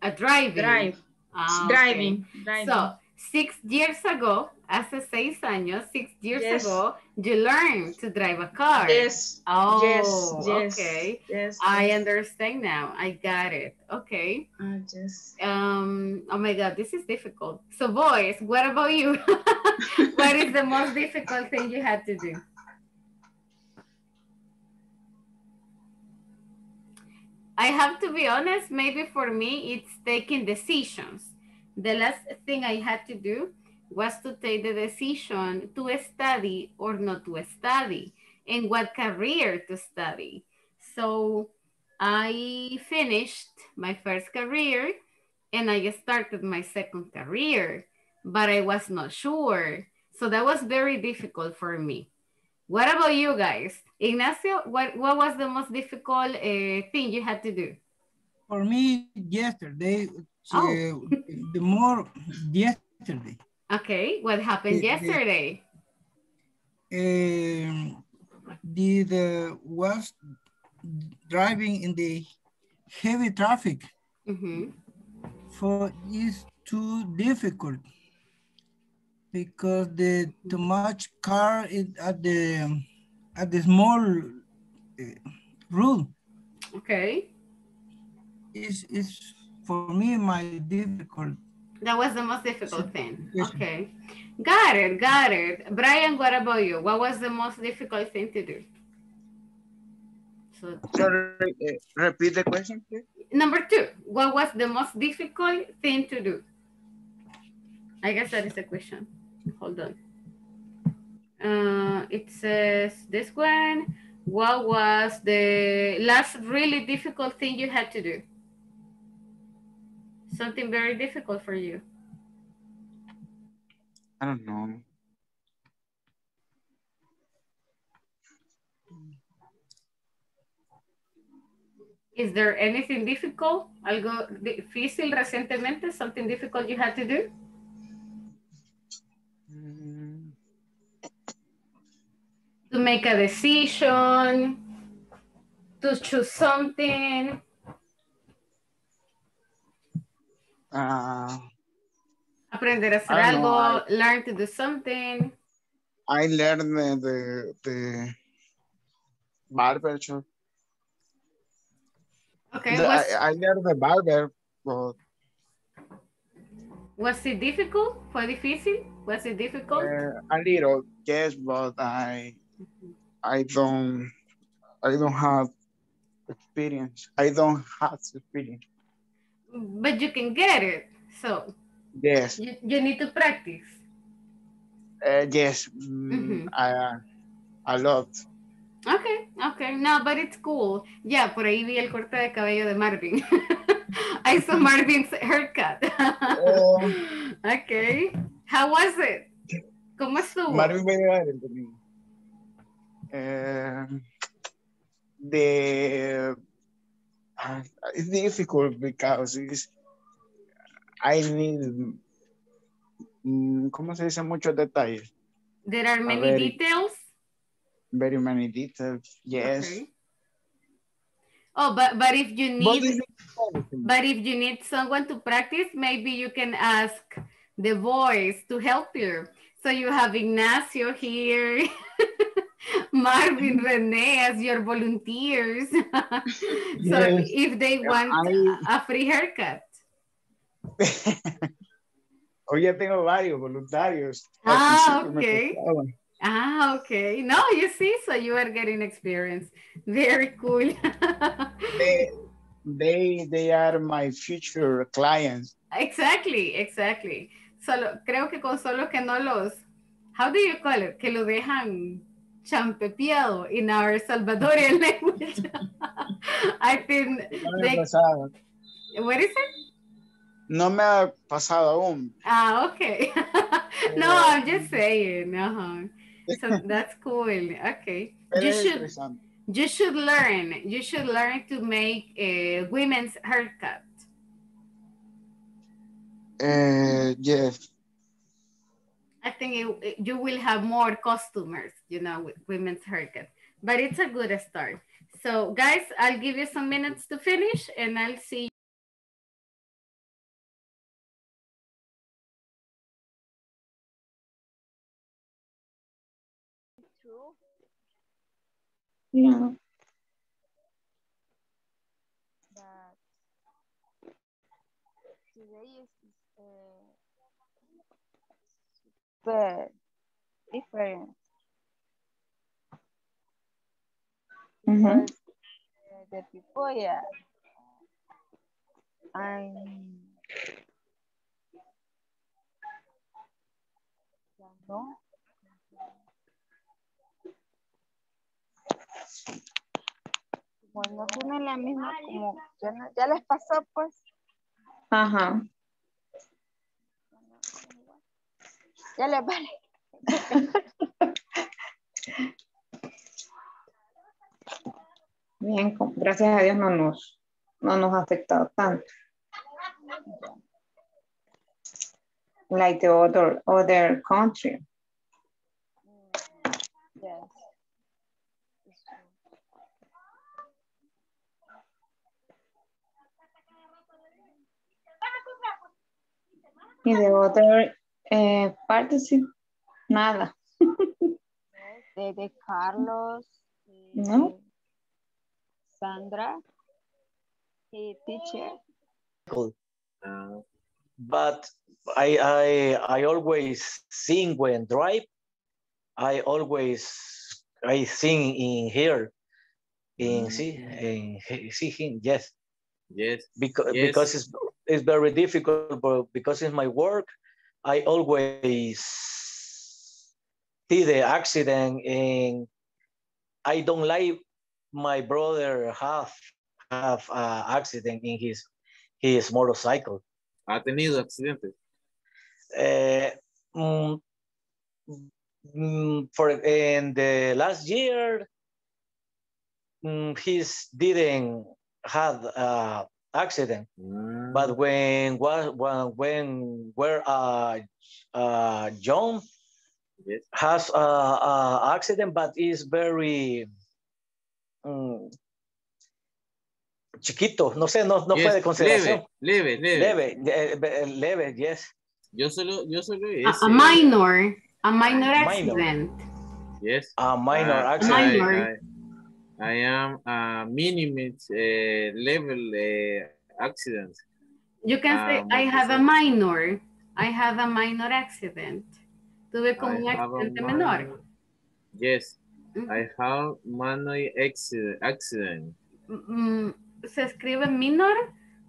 a driving. drive Ah, driving okay. driving So, six years ago, hace seis años, six years Yes. ago, you learned to drive a car. yes Oh, yes yes okay. yes I understand now. I got it. Okay. I just Um. Oh my God, this is difficult. So, boys, what about you? *laughs* what is the most difficult thing you had to do? I have to be honest, maybe for me, it's taking decisions. The last thing I had to do was to take the decision to study or not to study and what career to study. So I finished my first career and I started my second career, but I was not sure. So that was very difficult for me. What about you guys? Ignacio, what, what was the most difficult uh, thing you had to do? For me, yesterday, Oh. uh, the more yesterday. Okay, what happened The- the- yesterday? Um, the, the was driving in the heavy traffic. Mhm. for is too difficult because the too much car is at the at the small uh, road. Okay. Is is for me my difficult. That was the most difficult thing. Okay. Got it, got it. Brian, what about you? What was the most difficult thing to do? So Sorry, uh, repeat the question, please. number two, what was the most difficult thing to do? I guess that is the question. Hold on. Uh, it says this one. What was the last really difficult thing you had to do? Something very difficult for you. I don't know. Is there anything difficult? Algo difícil recientemente? Something difficult you had to do? Mm. To make a decision, to choose something. Uh, Aprender a hacer I know, algo, learn to do something. I learned the, the, barber shop. Okay, The- I, I learned the barber, but was it difficult? ¿Fue difícil? Was it difficult? uh, a little, yes, but I, I don't, I don't have experience. I don't have experience. But you can get it. So Yes, you, you need to practice. uh, yes, mm, I, a lot. Okay, okay. No, but it's cool. Yeah, por ahí vi el corte de cabello de Marvin. *laughs* I saw Marvin's haircut. *laughs* okay. How was it? ¿Cómo estuvo? Marvin va a llegar el domingo. The uh, it's difficult because it's, I need mm, ¿cómo se dice muchos detalles? There are many very- details. Very many details. Yes. Okay. Oh, but but if you But need but if you need someone to practice, maybe you can ask the voice to help you. So you have Ignacio here, *laughs* *laughs* Marvin, Rene as your volunteers. *laughs* so Yes. if they want a free haircut. *laughs* Hoy ya tengo varios voluntarios. Ah, Al principio me okay. Ah, okay. No, you see, so you are getting experience. Very cool. They, they, they are my future clients. Exactly, exactly. Solo, creo que con solo que no los, how do you call it? Que lo dejan champepiado in our Salvadorian *laughs* language. I think No me ha pasado. what is it? No me ha pasado aún. Ah, okay. *laughs* no, I'm just saying. Uh-huh. So that's cool. Okay. You should, you should learn. You should learn to make a women's haircut. Uh, yes. I think it, it- you will have more customers, you know, with women's haircut. But it's a good start. So guys, I'll give you some minutes to finish and I'll see True. Yeah. that today is uh, super different Mhm. because uh, the people yeah I'm no como no tienen la misma como ya, no- ya les pasó pues Ajá. Ya les vale Bien, gracias a Dios no nos, no nos ha afectado tanto. Like the other, other country. yes Y de other eh, participe, nada. *laughs* De, de Carlos, y No. Sandra, y teacher. Cool. Ah, But I, I, I always sing when drive. I always, I sing in here. In, see, in, see him, yes. yes. because yes. because it's it's very difficult but because it's my work i always see the accident and i don't like my brother have have uh, accident in his his motorcycle ¿Ha tenido accidentes? uh, mm, mm, for in the last year mm, he's didn't had uh accident but when was when when where uh uh John Yes. has a, a accident but is very mm, chiquito no sé no no fue Yes, de consideración Leve, leve, leve. leve eh, eh, leve yes Yo solo, yo solo A, ese. a minor, a minor Minor. accident. Yes. a minor accident I, Minor. I, am a minimum uh, level uh, accident. You can say, I have a minor. I have a minor accident. Tuve como un accidente menor. minor- Yes. I have minor accident. accident. Mm, se escribe minor,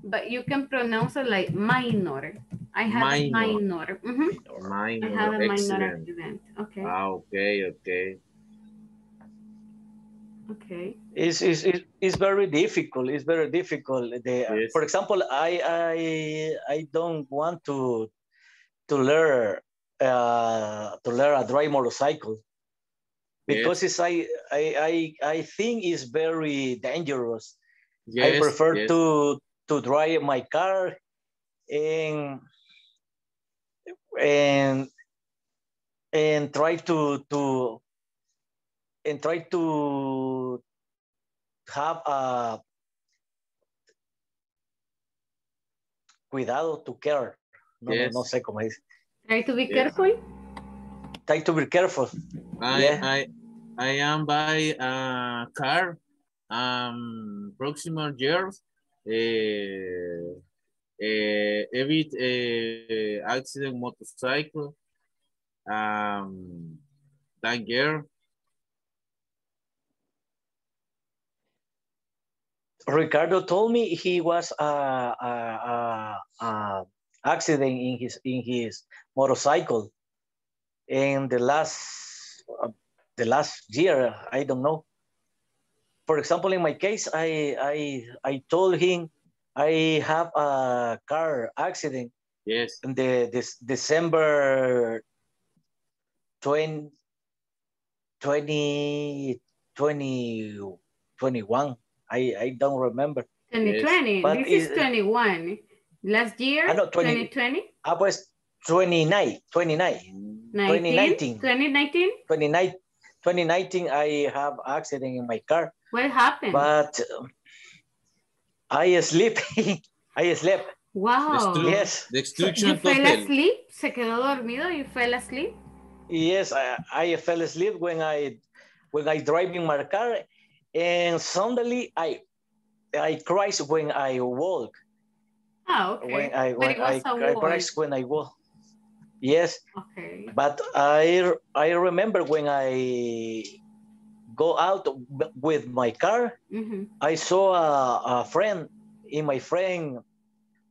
but you can pronounce it like minor. I have a Minor. minor. Mhm. I have a minor accident. accident. Okay. Ah, okay, okay. Okay. it's, it's, it's, it's very difficult. It's very difficult. The, For example, I, I I don't want to to learn uh, to learn a drive motorcycle because it's I, I I I think it's very dangerous. Yes, I prefer yes. to to drive my car and and and try to to and try to have a cuidado to care. No, no- Yes. no sé cómo dice. Try to be Yes. careful. Try to be careful. I, Yeah. I, I am by a car, um, proximal years, uh, uh, evit uh, accident motorcycle, um, that Ricardo told me he was a, a, a, a accident in his in his motorcycle in the last uh, the last year. I don't know. For example, in my case, I I I told him I have a car accident yes, in the this December 20, 20, 20 21. I, I don't remember. 2020. But this is 21. Last year, I know, 20. 2020, Ah, pues 29, 29, 19, 2019. 2019. 29, 2019, I have accident in my car, What happened? but uh, I sleep. *laughs* I slept. wow. Destru- Yes. destruction You fell asleep? ¿Se quedó dormido? You fell asleep? Yes, I, I fell asleep when I when I driving my car, and suddenly I I crash when I walk. Ah, okay. When I But when I, I crash when I walk. Yes, Okay. but I I remember when I go out with my car, Mhm. I saw a, a friend. In my friend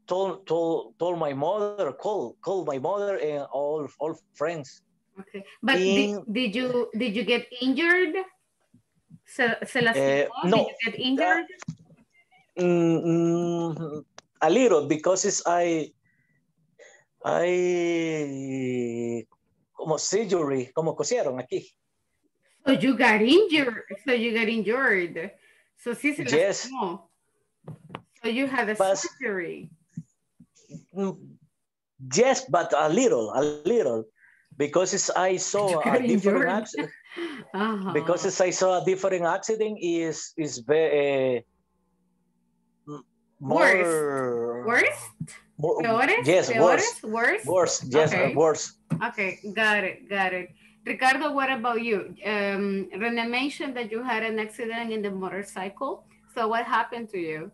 told told told my mother call call my mother and all all friends. Okay. But did, did you did you get injured? ¿Se, se lastimó? Eh, no. you get injured? Mm, mm, a little because it's I I como surgery como cosieron aquí. So you got injured. So you got injured. So sí se Yes. lastimó. So you had a But- surgery. Mm, Yes, but a little, a little, because it's, I saw a different accident. *laughs* Uh-huh. Because it's, I saw a different accident is is very uh, more Worst? Peores? Yes, Peores? worse. Worse? Worse, yes, Okay. worse. Okay, got it, got it. Ricardo, what about you? Um, Rene mentioned that you had an accident in the motorcycle. So what happened to you?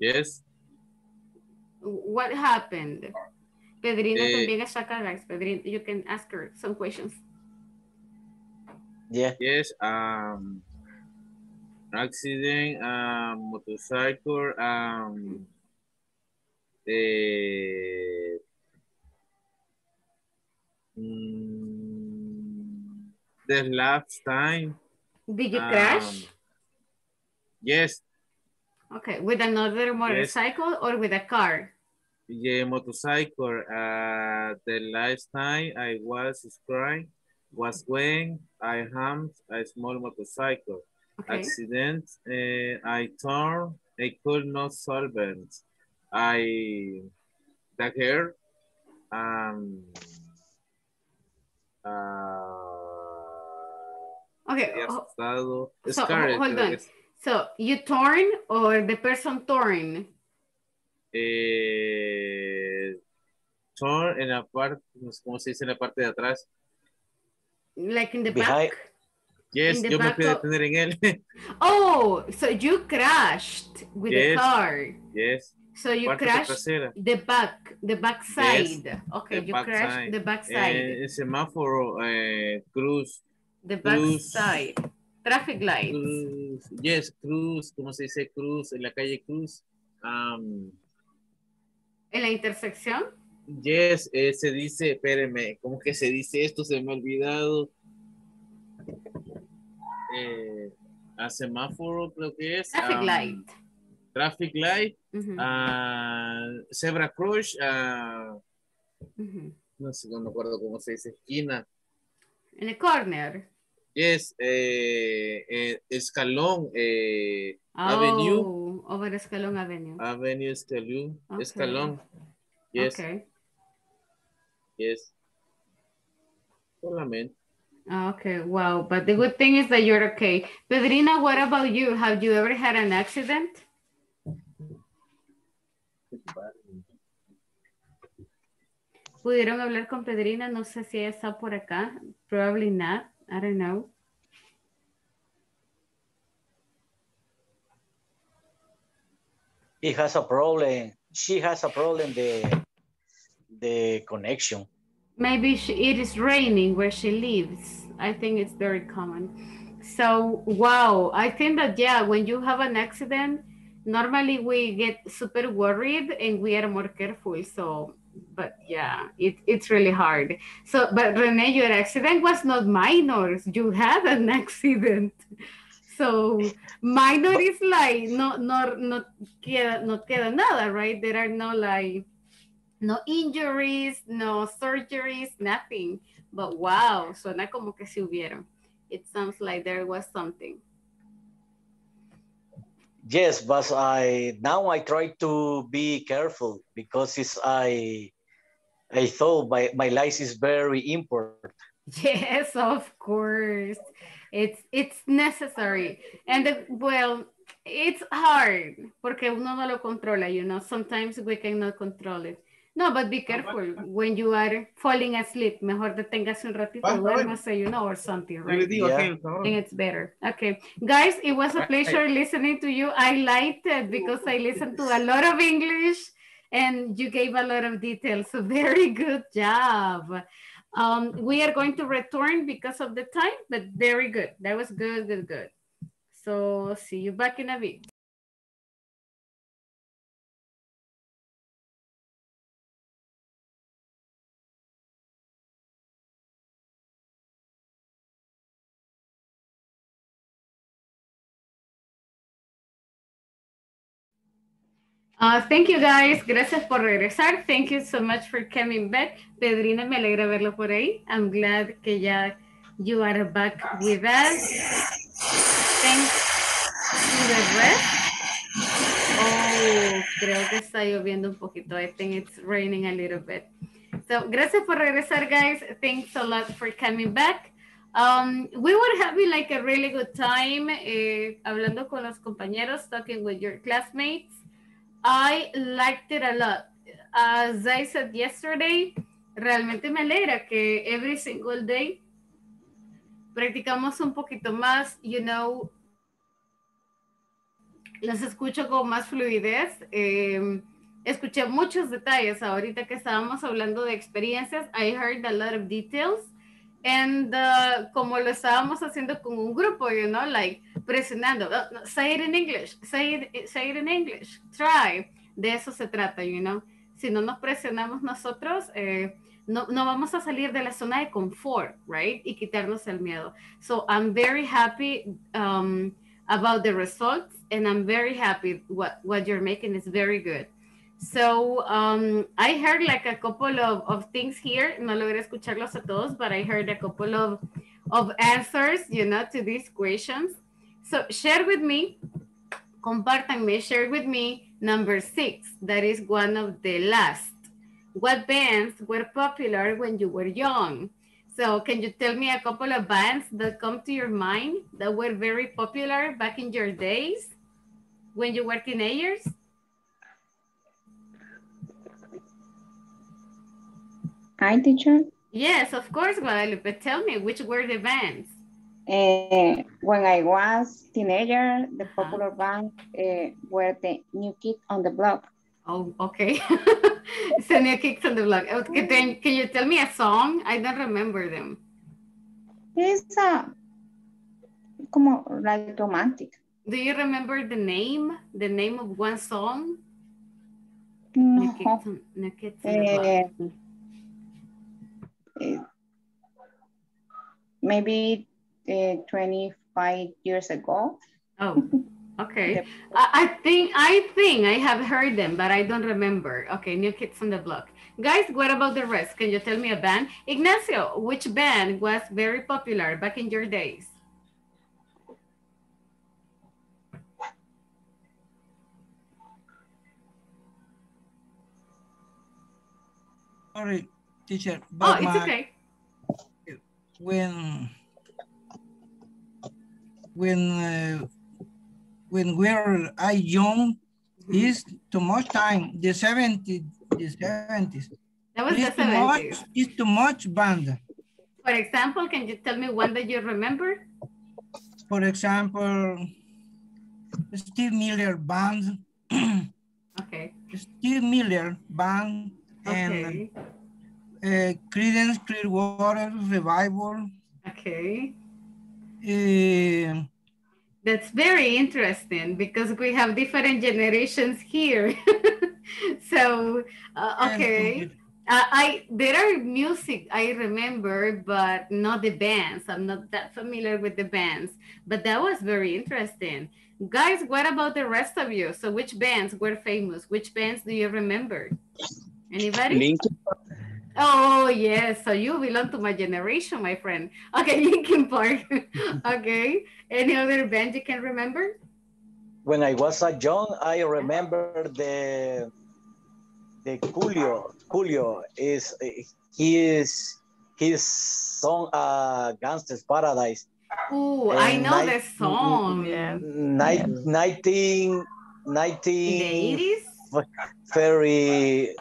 Yes. What happened? Pedrina Eh, también está acá. Pedrina, you can ask her some questions. Yeah. Yes. Um. Accident. Um. Motorcycle. Um. Eh, mm, the last time. Did you um, crash? Yes. Okay, with another motorcycle or with a car? Yeah, motorcycle. Uh, the last time I was crying was when I had a small motorcycle Okay. accident. Uh, I turned. I could not solve it. I the hair. Um. Uh, Okay, estado So scarred, hold on. que. So you torn or the person torn? eh, torn en la parte, cómo se dice en la parte de atrás. Like in the Behind- back? Yes, In the yo me back fui a detener en él. *laughs* Oh, so you crashed with the Yes. car. yes. So you Parte crashed the back, the back Yes, side. Okay, the you back crashed side. the back side. Eh, el semáforo, eh, cruz. the back cruz, side. Traffic lights. Cruz, yes, cruz, ¿cómo se dice cruz? En la calle Cruz. Um, En la intersección. Yes, eh, se dice, espérenme, ¿cómo que se dice esto? Se me ha olvidado. Eh, a semáforo creo que es. Traffic um, light. Traffic light. Ujú, ah, zebra crush. no sé, no me acuerdo cómo se dice. Esquina. En el corner. Yes, eh, escalón. Avenue. Oh, over Escalón Avenue. Avenue Escalón. Okay. Escalón. Yes, Okay. Yes. Solamente. Ah, Okay, wow. But the good thing is that you're okay. Pedrina, what about you? Have you ever had an accident? ¿Pudieron hablar con Pedrina? No sé si ella está por acá. Probably not. I don't know. He has a problem. She has a problem the the connection. Maybe she, it is raining where she lives. I think it's very common. So, wow, I think that, yeah, when you have an accident, normally we get super worried and we are more careful. So, but yeah, it, it's really hard. So, but Renee, your accident was not minor. You had an *laughs* accident. So, minor is like, no, no, no, queda, no queda nada, right? There are no like, no injuries, no surgeries, nothing. But wow, suena como que si hubieron. It sounds like there was something. Yes, but I now I try to be careful because it's I I thought my, my life is very important. *laughs* Yes, of course. It's it's necessary. And the, well, it's hard porque uno no lo controla, you know. Sometimes we cannot control it. No, but be careful when you are falling asleep. Mejor deténgase un ratito, duérmase, you know, or something, right? digo Yeah. aquel, cabrón. And it's better. Okay. Guys, it was a pleasure listening to you. I liked it because I listened to a lot of English and you gave a lot of details. So *laughs* very good job. Um, we are going to return because of the time, but very good. That was good, good, good. So see you back in a bit. Uh, thank you guys. Gracias por regresar. Thank you so much for coming back. Pedrina, me alegra verlo por ahí. I'm glad que ya you are back with us. Thanks to the rest. Oh, creo que está lloviendo un poquito. I think it's raining a little bit. So, gracias por regresar, guys. Thanks a lot for coming back. Um, we were having like a really good time eh, hablando con los compañeros, talking with your classmates. I liked it a lot. As I said yesterday, realmente me alegra que every single day practicamos un poquito más, you know, las escucho con más fluidez. Eh, escuché muchos detalles ahorita que estábamos hablando de experiencias. I heard a lot of details. And uh, como lo estábamos haciendo con un grupo, you know, like presionando, "Oh, say it in English, say it, say it in English, try. De eso se trata, you know. Si no nos presionamos nosotros, eh, no, no vamos a salir de la zona de confort, right? Y quitarnos el miedo. So I'm very happy um, about the results and I'm very happy what, what you're making is very good. So um, I heard like a couple of, of things here. No logré escucharlos a todos, but I heard a couple of, of answers, you know, to these questions. So share with me, compártanme, share with me number six. That is one of the last. What bands were popular when you were young? So can you tell me a couple of bands that come to your mind that were very popular back in your days when you were teenagers? Hi, teacher. Yes, of course, Guadalupe. Tell me, which were the bands? Eh, when I was teenager, the popular band eh, were the New Kid on the Block. Oh, okay. *laughs* so New Kicks on the Block. Okay, then can you tell me a song? I don't remember them. It's uh, como like romantic. Do you remember the name? The name of one song? No. New Kids on, New Kids on the Block. Maybe eh, 25 years ago. Oh, *laughs* okay. I, I think I think I have heard them, but I don't remember. Okay, New Kids on the Block. Guys, what about the rest? Can you tell me a band? Ignacio, which band was very popular back in your days? Sorry, teacher. Oh, but it's my- okay. When when uh, when we're I young, is too much time. The 70s, the 70s. That was the It's too much. 70s. It's too much band. For example, can you tell me one that you remember? For example, Steve Miller band. Okay. Steve Miller band Okay. And uh, Credence Clearwater Revival. Okay. Uh, That's very interesting because we have different generations here. *laughs* so, uh, okay. Uh, I there are music I remember, but not the bands. I'm not that familiar with the bands, but that was very interesting. Guys, what about the rest of you? So, which bands were famous? Which bands do you remember? Anybody? Linkin Oh, yes. So you belong to my generation, my friend. *laughs* Okay, Linkin Park. *laughs* okay. Any other band you can remember? When I was a young, I remember the the Julio. Julio is he is his song uh Gangster's Paradise. Oh, I know nine- the song. Ni- 19 19 80s? very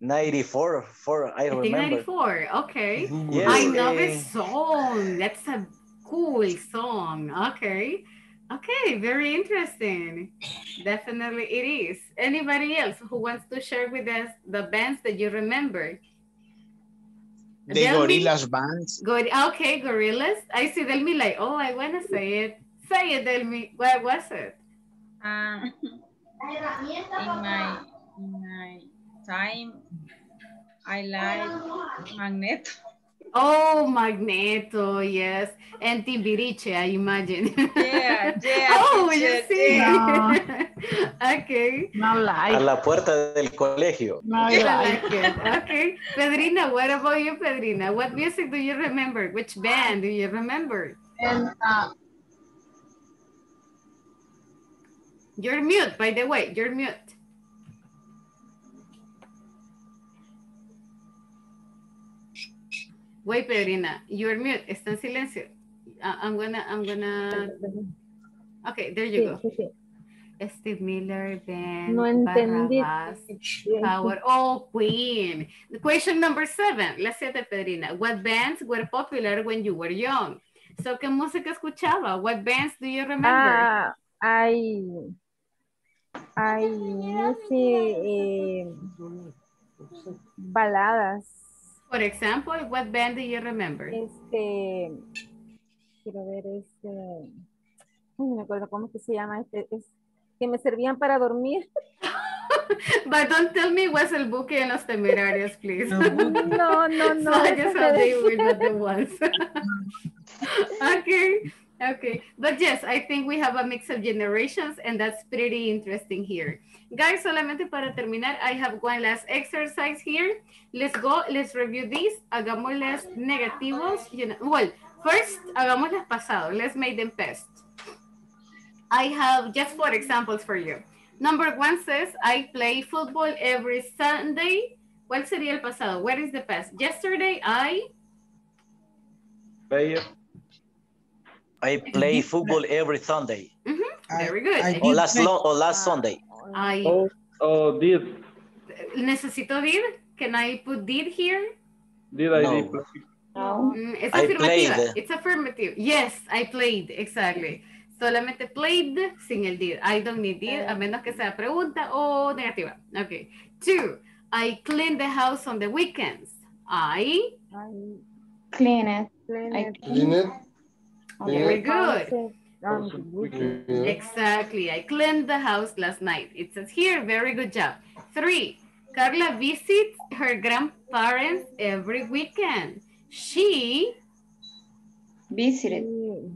1994 four, I I think remember 94. Okay. Yes, I love eh. the song. That's a cool song. Okay. Okay, very interesting. Definitely it is. Anybody else who wants to share with us the bands that you remember? The Delmi? Gorillas bands. Good. Okay, Gorillas. I see Delmi like, oh, I want to say it. Say it, Delmi. What was it? Um, *laughs* in my in my time, I like Magneto. Oh, Magneto, yes. And Timbiriche, I imagine. Yeah, *laughs* yeah. oh, you see. yeah. *laughs* okay. No a like. la puerta del colegio No I like. like. Okay. Pedrina, what about you, Pedrina? What music do you remember? Which band do you remember? And uh, You're mute, by the way. You're mute. Wait, Pedrina. You're mute. Está en silencio. I- I'm gonna, I'm gonna. Okay, there you go. Steve Miller, Ben, No entendí. Howard. Oh, Queen. Question number seven. La siete, Pedrina. What bands were popular when you were young? So, ¿qué música escuchaba? What bands do you remember? Ah, hay music, eh, baladas. For example, what band do you remember? Este, quiero ver este, no me acuerdo cómo que se llama este, es que me servían para dormir. *laughs* But don't tell me what's el buque en los temerarios, please. No, no, no. So I guess they were not the *laughs* ones. *laughs* okay, okay. But yes, I think we have a mix of generations and that's pretty interesting here. Guys, solamente para terminar, I have one last exercise here. Let's go, let's review this. Hagámosles negativos. You know, well, first, hagámosles pasado. Let's make them past. I have just four examples for you. Number one says, I play football every Sunday. ¿Cuál sería el pasado? What is the past? Yesterday, I... I *laughs* play football every Sunday. Very good. Or last, lo- or last Sunday. I... Oh, oh, did, ¿Necesito did? Can I put did here? did I No. did? Mm, it's I affirmativa. played. It's affirmative. Yes, I played. Exactly. Solamente played sin el did. I don't need did, a menos que sea pregunta o negativa. Okay. Two, I clean the house on the weekends. I... Clean it. Clean Clean it. Very good. Um, Exactly. I cleaned the house last night. It says here, very good job. Three, Carla visits her grandparents every weekend. She, Visited.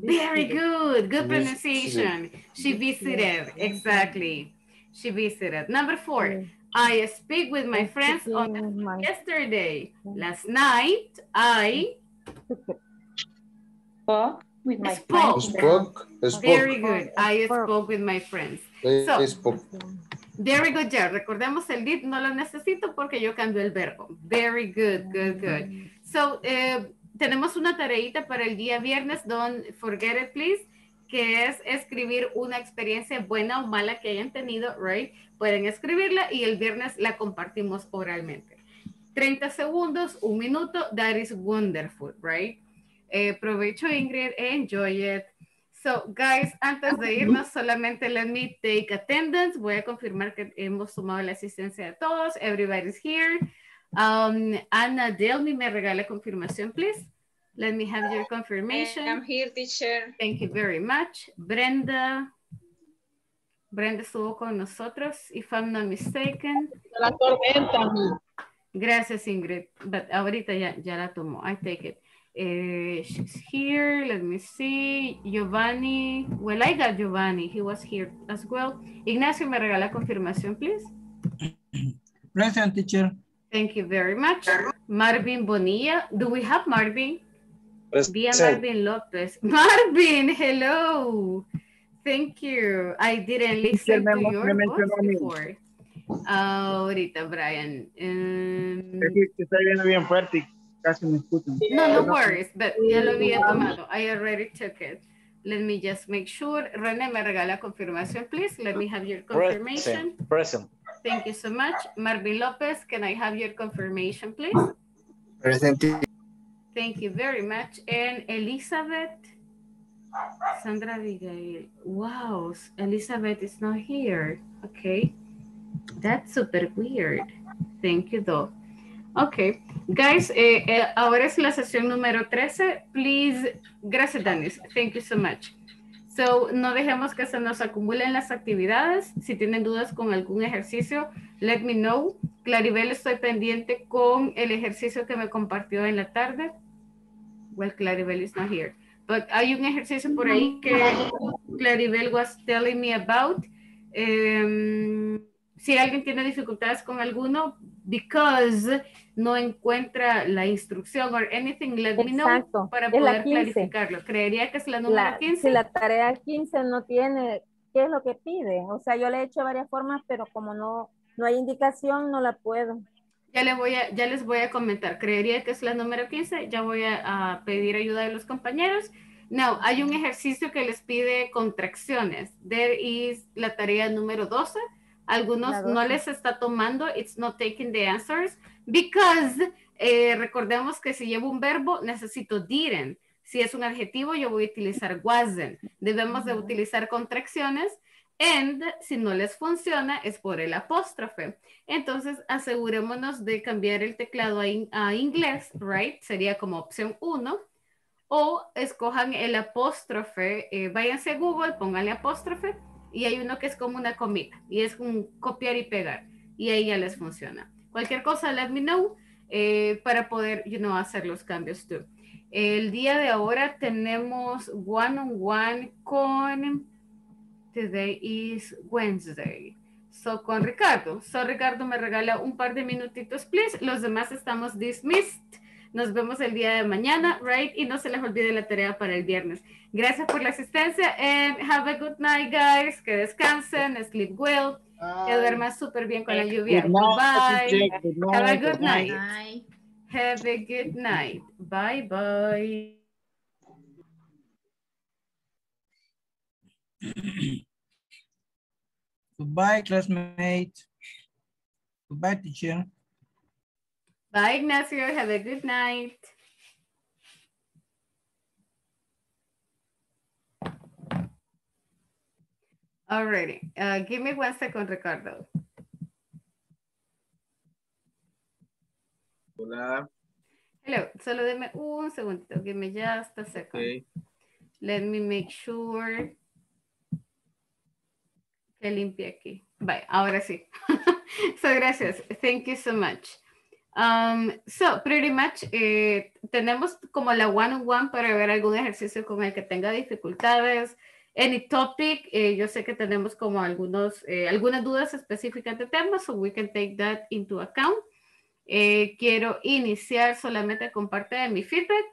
very good, good pronunciation. She visited, exactly. She visited. Number four, I speak with my friends on the yesterday. Last night, I Spoke with my Spoke. friends. Spoke. Spoke. Very good. I spoke with my friends. So, Eh, spoke. Very good job. Recordemos el did, no lo necesito porque yo cambio el verbo. Very good, good, good. So, eh, tenemos una tareita para el día viernes, don't forget it, please, que es escribir una experiencia buena o mala que hayan tenido, right? Pueden escribirla y el viernes la compartimos oralmente. 30 segundos, un minuto, that is wonderful, right? Eh, provecho, Ingrid, enjoy it. So, guys, antes de irnos, solamente let me take attendance. Voy a confirmar que hemos tomado la asistencia de todos. Everybody's here. Um, Ana Delmi me regala confirmación, please. Let me have your confirmation. I'm here, teacher. Thank you very much. Brenda. Brenda estuvo con nosotros, if I'm not mistaken. La tormenta, mi. Gracias, Ingrid. But ahorita ya, ya la tomó. I take it. Eh, she's here. Let me see. Giovanni. Well, I got Giovanni. He was here as well. Ignacio, me regala confirmación, please. *clears throat* Present teacher. Thank you very much. Marvin Bonilla. Do we have Marvin? Via Present. Marvin Lopez. *laughs* Marvin, hello. Thank you. I didn't listen me- to me your mencionó voice a mí. before. Ahorita, Brian. Um, Es que que estoy viendo bien fuerte y casi me escuchan. No, no worries, but ya lo había tomado. I already took it. Let me just make sure. René, me regala confirmación, please. Let me have your confirmation. Present. Present. Thank you so much. Marvin Lopez, can I have your confirmation, please? Present. Thank you very much. And Elizabeth, Sandra Abigail. Wow, Elizabeth is not here. Okay. That's super weird. Thank you, though. Okay, guys, eh, eh, ahora es la sesión número 13. Please, gracias, Danis. Thank you so much. So, no dejemos que se nos acumulen las actividades. Si tienen dudas con algún ejercicio, let me know. Claribel, estoy pendiente con el ejercicio que me compartió en la tarde. Well, Claribel is not here. But hay un ejercicio por ahí que Claribel was telling me about. Em, si alguien tiene dificultades con alguno, because no encuentra la instrucción or anything, let me know Exacto, para poder 15. clarificarlo. Creería que es la número La- 15. si la tarea 15 no tiene, ¿qué es lo que pide? O sea, yo le he hecho varias formas, pero como no, no hay indicación, no la puedo. Ya, le voy a, ya les voy a comentar. Creería que es la número 15. Ya voy a, a pedir ayuda de los compañeros. No, hay un ejercicio que les pide contracciones. There is la tarea número 12. Algunos no 12. les está tomando, it's not taking the answers, because eh, recordemos que si llevo un verbo, necesito didn't. Si es un adjetivo, yo voy a utilizar wasn't. Debemos de utilizar contracciones. And, si no les funciona, es por el apóstrofe. Entonces, asegurémonos de cambiar el teclado a, in- a inglés, right? Sería como opción 1. O escojan el apóstrofe, eh, váyanse a Google, pónganle apóstrofe y hay uno que es como una comida y es un copiar y pegar y ahí ya les funciona. Cualquier cosa, let me know eh, para poder, you know, hacer los cambios tú. El día de ahora tenemos one on one con, today is Wednesday. So, con Ricardo. So, Ricardo me regala un par de minutitos, please. Los demás estamos dismissed. Nos vemos el día de mañana, right? Y no se les olvide la tarea para el viernes. Gracias por la asistencia and have a good night, guys. Que descansen, sleep well, que duerman súper bien con la lluvia. Good night, Bye. Have a good night. Have a good night. Bye bye. Goodbye, classmate. Goodbye, teacher. Bye, Ignacio. Have a good night. Alrighty. Uh, give me one second, Ricardo. Hola. Hello. Solo deme un segundito. Give me just a second. Okay. Let me make sure que limpie aquí. Bye, ahora sí. *laughs* so, gracias. Thank you so much. Um, so, pretty much, eh, tenemos como la one-on-one para ver algún ejercicio con el que tenga dificultades. Any topic, eh, yo sé que tenemos como algunos, eh, algunas dudas específicas de temas, so we can take that into account. Eh, quiero iniciar solamente con parte de mi feedback.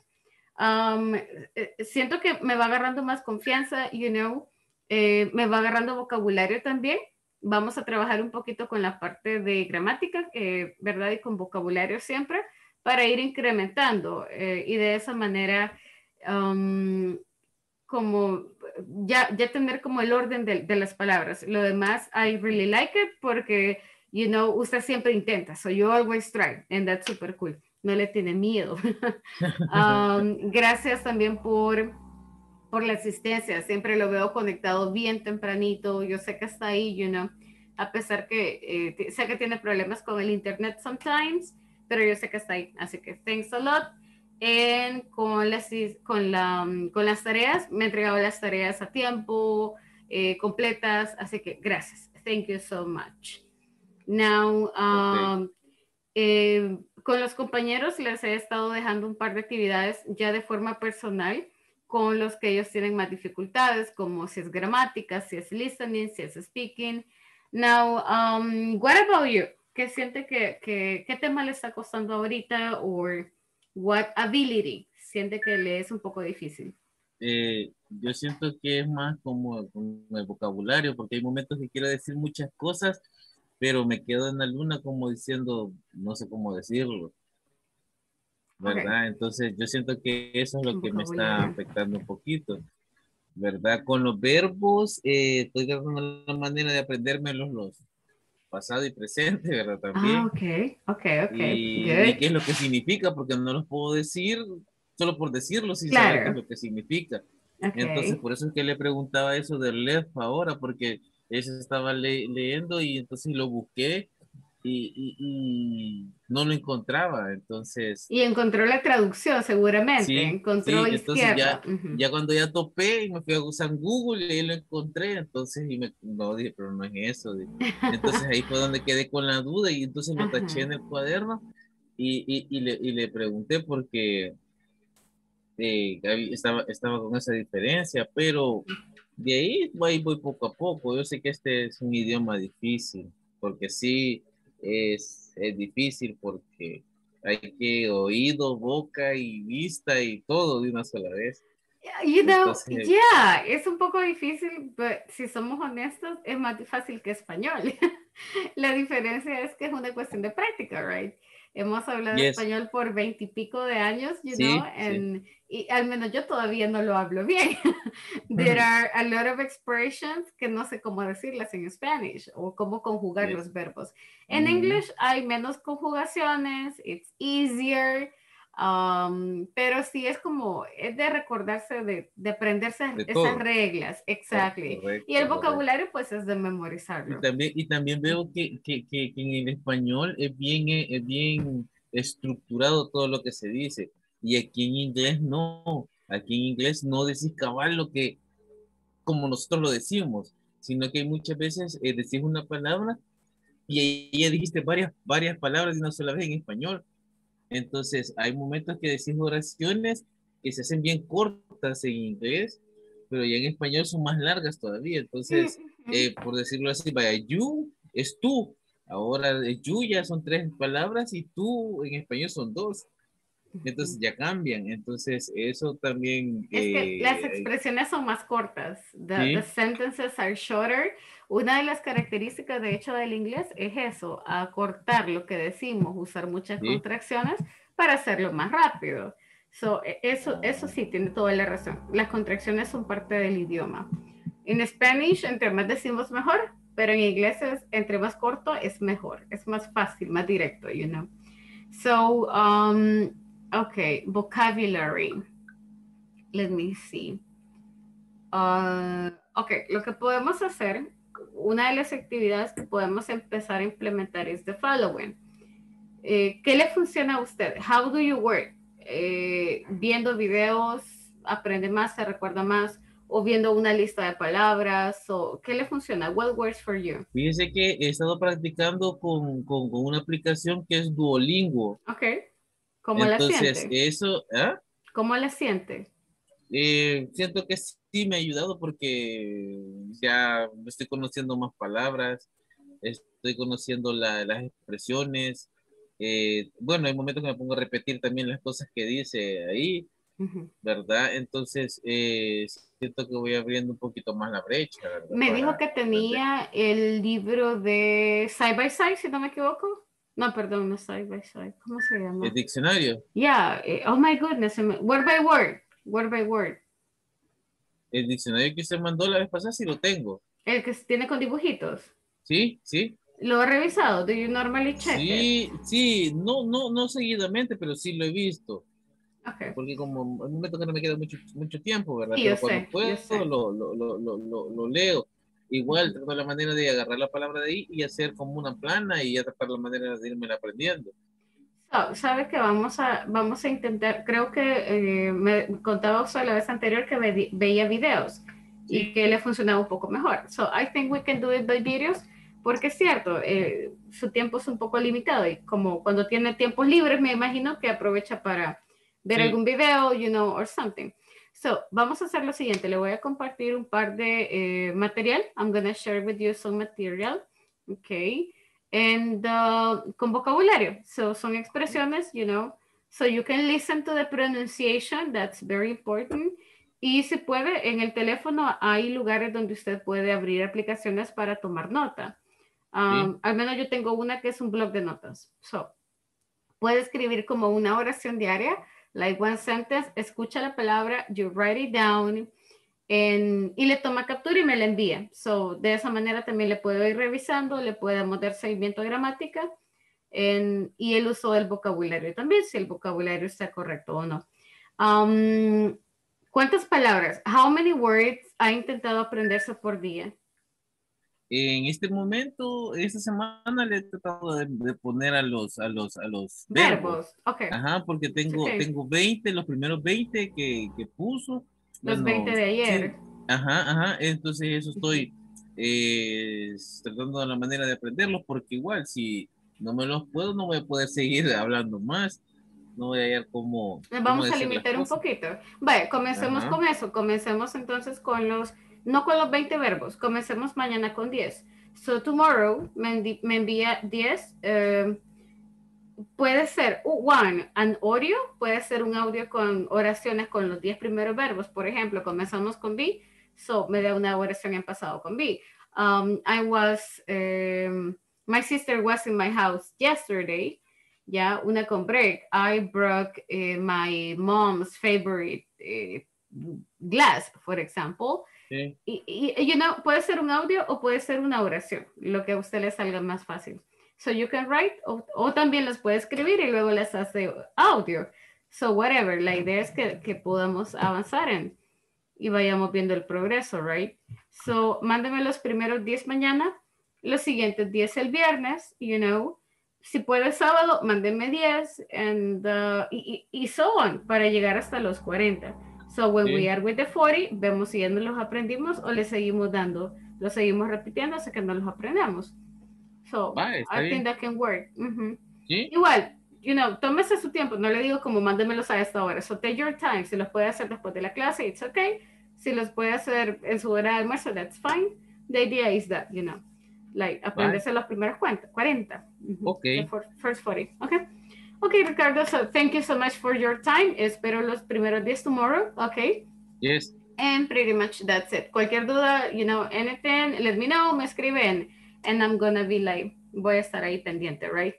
Um, eh, siento que me va agarrando más confianza, you know, eh, me va agarrando vocabulario también. Vamos a trabajar un poquito con la parte de gramática, eh, ¿verdad? Y con vocabulario siempre, para ir incrementando eh, y de esa manera, um, como ya, ya tener como el orden de, de las palabras. Lo demás, I really like it porque, you know, usted siempre intenta, so you always try, and that's super cool. No le tiene miedo. *laughs* *laughs* Um, gracias también por, por la asistencia. Siempre lo veo conectado bien tempranito. Yo sé que está ahí, you know, a pesar que eh, sé que tiene problemas con el internet sometimes, pero yo sé que está ahí. Así que thanks a lot. En, con, las, con, la, mm, con las tareas, me he entregado las tareas a tiempo, eh, completas, así que gracias. Thank you so much. Now, um, eh, con los compañeros les he estado dejando un par de actividades ya de forma personal con los que ellos tienen más dificultades, como si es gramática, si es listening, si es speaking. Now, um, what about you? ¿Qué siente que, que- qué tema le está costando ahorita o what ability siente que le es un poco difícil? Eh, yo siento que es más como, el vocabulario, porque hay momentos que quiero decir muchas cosas, pero me quedo en la luna como diciendo, no sé cómo decirlo. ¿Verdad? Entonces yo siento que eso es lo que me está afectando un poquito. ¿Verdad? Con los verbos, eh, estoy tratando la manera de aprenderme los, pasado y presente, ¿verdad? También. Ah, ok, ok, ok. y, y qué es lo que significa, porque no los puedo decir solo por decirlo sin saber Claro. qué es lo que significa. Ok. Entonces, por eso es que le preguntaba eso del left ahora, porque ella estaba le- leyendo y entonces lo busqué y, y- y no lo encontraba. Entonces, Y encontró la traducción seguramente, sí, encontró sí, entonces izquierda. ya, Ujú. ya cuando ya topé y me fui a usar Google y lo encontré, entonces y me, no dije, pero no es eso. dije. Entonces ahí fue donde quedé con la duda y entonces lo taché en el cuaderno y, y, y le, y le pregunté porque eh, estaba, estaba con esa diferencia, pero de ahí voy, voy poco a poco. Yo sé que este es un idioma difícil, porque sí es, es difícil porque hay que oído, boca y vista y todo de una sola vez. You know, Entonces- yeah, es un poco difícil, pero si somos honestos, es más fácil que español. *laughs* La diferencia es que es una cuestión de práctica, right? Hemos hablado Yes. español por veintipico de años, you Sí, know, sí. and, y al menos yo todavía no lo hablo bien. *laughs* There are a lot of expressions que no sé cómo decirlas en Spanish o cómo conjugar Yes. los verbos. En Ujú. English hay menos conjugaciones, it's easier, um, pero sí es como, es de recordarse, de, de aprenderse De esas todo. reglas, exactly. Correcto, y el correcto. vocabulario pues es de Y memorizarlo. también, y también veo que, que, que, que en el español es bien, eh, es bien estructurado todo lo que se dice. Y aquí en inglés no. Aquí en inglés no decís cabal lo que, como nosotros lo decimos, sino que muchas veces eh, decís una palabra y ya dijiste varias, varias palabras de una sola vez en español. Entonces, hay momentos que decís oraciones que se hacen bien cortas en inglés, pero ya en español son más largas todavía. Entonces, eh, por decirlo así, vaya, you es tú. Ahora, eh, you ya son tres palabras y tú en español son dos. Entonces ya cambian. Entonces, eso también. Es que eh, las expresiones son más cortas. The, Sí. the sentences are shorter. Una de las características, de hecho, del inglés es eso, acortar lo que decimos, usar muchas Sí. contracciones para hacerlo más rápido. So, e- eso, eso sí, tiene toda la razón. Las contracciones son parte del idioma. En Spanish, entre más decimos mejor, pero en inglés es, entre más corto es mejor. Es más fácil, más directo, you know. So, um, okay, vocabulary. Let me see. Uh, ok, lo que podemos hacer, una de las actividades que podemos empezar a implementar es the following. Eh, ¿Qué le funciona a usted? How do you work? Eh, viendo videos, aprende más, se recuerda más, o viendo una lista de palabras, o ¿qué le funciona? What works for you? Fíjese que he estado practicando con, con, con una aplicación que es Duolingo. Ok. ¿Cómo la Entonces, siente? eso, ¿ah? ¿Cómo la siente? Eh, siento que sí me ha ayudado porque ya estoy conociendo más palabras, estoy conociendo la- las expresiones. eh, bueno, hay momentos que me pongo a repetir también las cosas que dice ahí, ¿verdad? Entonces, eh, siento que voy abriendo un poquito más la brecha, ¿verdad? Me dijo Para- que tenía el libro de Side by Side, si no me equivoco. No, perdón, no Side by Side. ¿Cómo se llama? el diccionario. Yeah, eh, oh my goodness, word by word, word by word. El diccionario que usted mandó la vez pasada sí lo tengo. El que tiene con dibujitos. Sí, sí. ¿Lo ha revisado? Do you normally check it? Sí, sí, no, no, no seguidamente, pero sí lo he visto. Okay. Porque como en un momento que no me queda mucho, mucho tiempo, ¿verdad? Sí, pero yo cuando sé, yo puedo sé. lo, lo, lo, lo, lo, lo leo. Igual trato la manera de agarrar la palabra de ahí y hacer como una plana y ya tratar la manera de irme aprendiendo. So, Sabe que vamos a, vamos a intentar, creo que eh, me contaba usted la vez anterior que ve- veía videos y que le funcionaba un poco mejor. So I think we can do it by videos porque es cierto, eh, su tiempo es un poco limitado y como cuando tiene tiempos libres me imagino que aprovecha para ver Sí. algún video, you know, or something. So, vamos a hacer lo siguiente, le voy a compartir un par de eh, material. I'm going to share with you some material. Okay. And uh, con vocabulario. So, son expresiones, you know. So, you can listen to the pronunciation. That's very important. Y si puede, en el teléfono hay lugares donde usted puede abrir aplicaciones para tomar nota. Um, Al menos yo tengo una que es un blog de notas. So, puede escribir como una oración diaria, like one sentence, escucha la palabra, you write it down, en- y le toma captura y me la envía. So, de esa manera también le puedo ir revisando, le podemos dar seguimiento a gramática en- y el uso del vocabulario también, si el vocabulario está correcto o no. Um, ¿Cuántas palabras? How many words ha intentado aprenderse por día? En este momento, esta semana le he tratado de, de poner a los, a los, a los Verbos, ok. Ajá, porque tengo, Ok. tengo 20, los primeros 20 que, que puso. Los Bueno, 20 de ayer. sí, Ajá, ajá, entonces eso estoy eh, tratando de la manera de aprenderlos, porque igual si no me los puedo, no voy a poder seguir *laughs* hablando más. No voy a hallar cómo. Nos cómo vamos a limitar un poquito. Vale, comencemos Ajá. con eso. Comencemos entonces con los, no con los 20 verbos, comencemos mañana con 10. So tomorrow me, me envía 10. eh, puede ser one, an audio, puede ser un audio con oraciones con los 10 primeros verbos. Por ejemplo, comenzamos con be, so me da una oración en pasado con be. Um, I was, um, my sister was in my house yesterday. ya una con break. I broke eh, my mom's favorite glass, for example. Sí. Y, y, you know, puede ser un audio o puede ser una oración, lo que a usted le salga más fácil. So you can write o, o también los puede escribir y luego les hace audio. So whatever, la idea es que, que podamos avanzar en y vayamos viendo el progreso, right? So mándeme los primeros 10 mañana, los siguientes 10 el viernes, you know. Si puede sábado, mándenme 10 and, uh, y, y, y so on para llegar hasta los 40. So when Sí. we are with the 40, vemos si ya no los aprendimos o le seguimos dando, los seguimos repitiendo hasta que no los aprendamos. So Va, I bien. think that can work. Sí. Igual, you know, tómese su tiempo. No le digo como mándemelos a esta hora. So take your time. Si los puede hacer después de la clase, it's okay. Si los puede hacer en su hora de almuerzo, that's fine. The idea is that, you know, like, aprenderse los primeros cuenta- 40. Ujú. Ok. The fir- first 40. Okay. Okay, Ricardo, so thank you so much for your time. Espero los primeros 10 tomorrow. Okay. Yes. And pretty much that's it. Cualquier duda, you know, anything, let me know, me escriben, and I'm gonna be like, voy a estar ahí pendiente, right?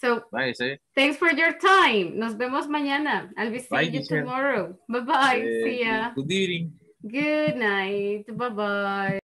So Bye, sí. thanks for your time. Nos vemos mañana. I'll be seeing Bye, you tomorrow. Bye bye. Eh, See ya. Good evening. Good night. Bye bye.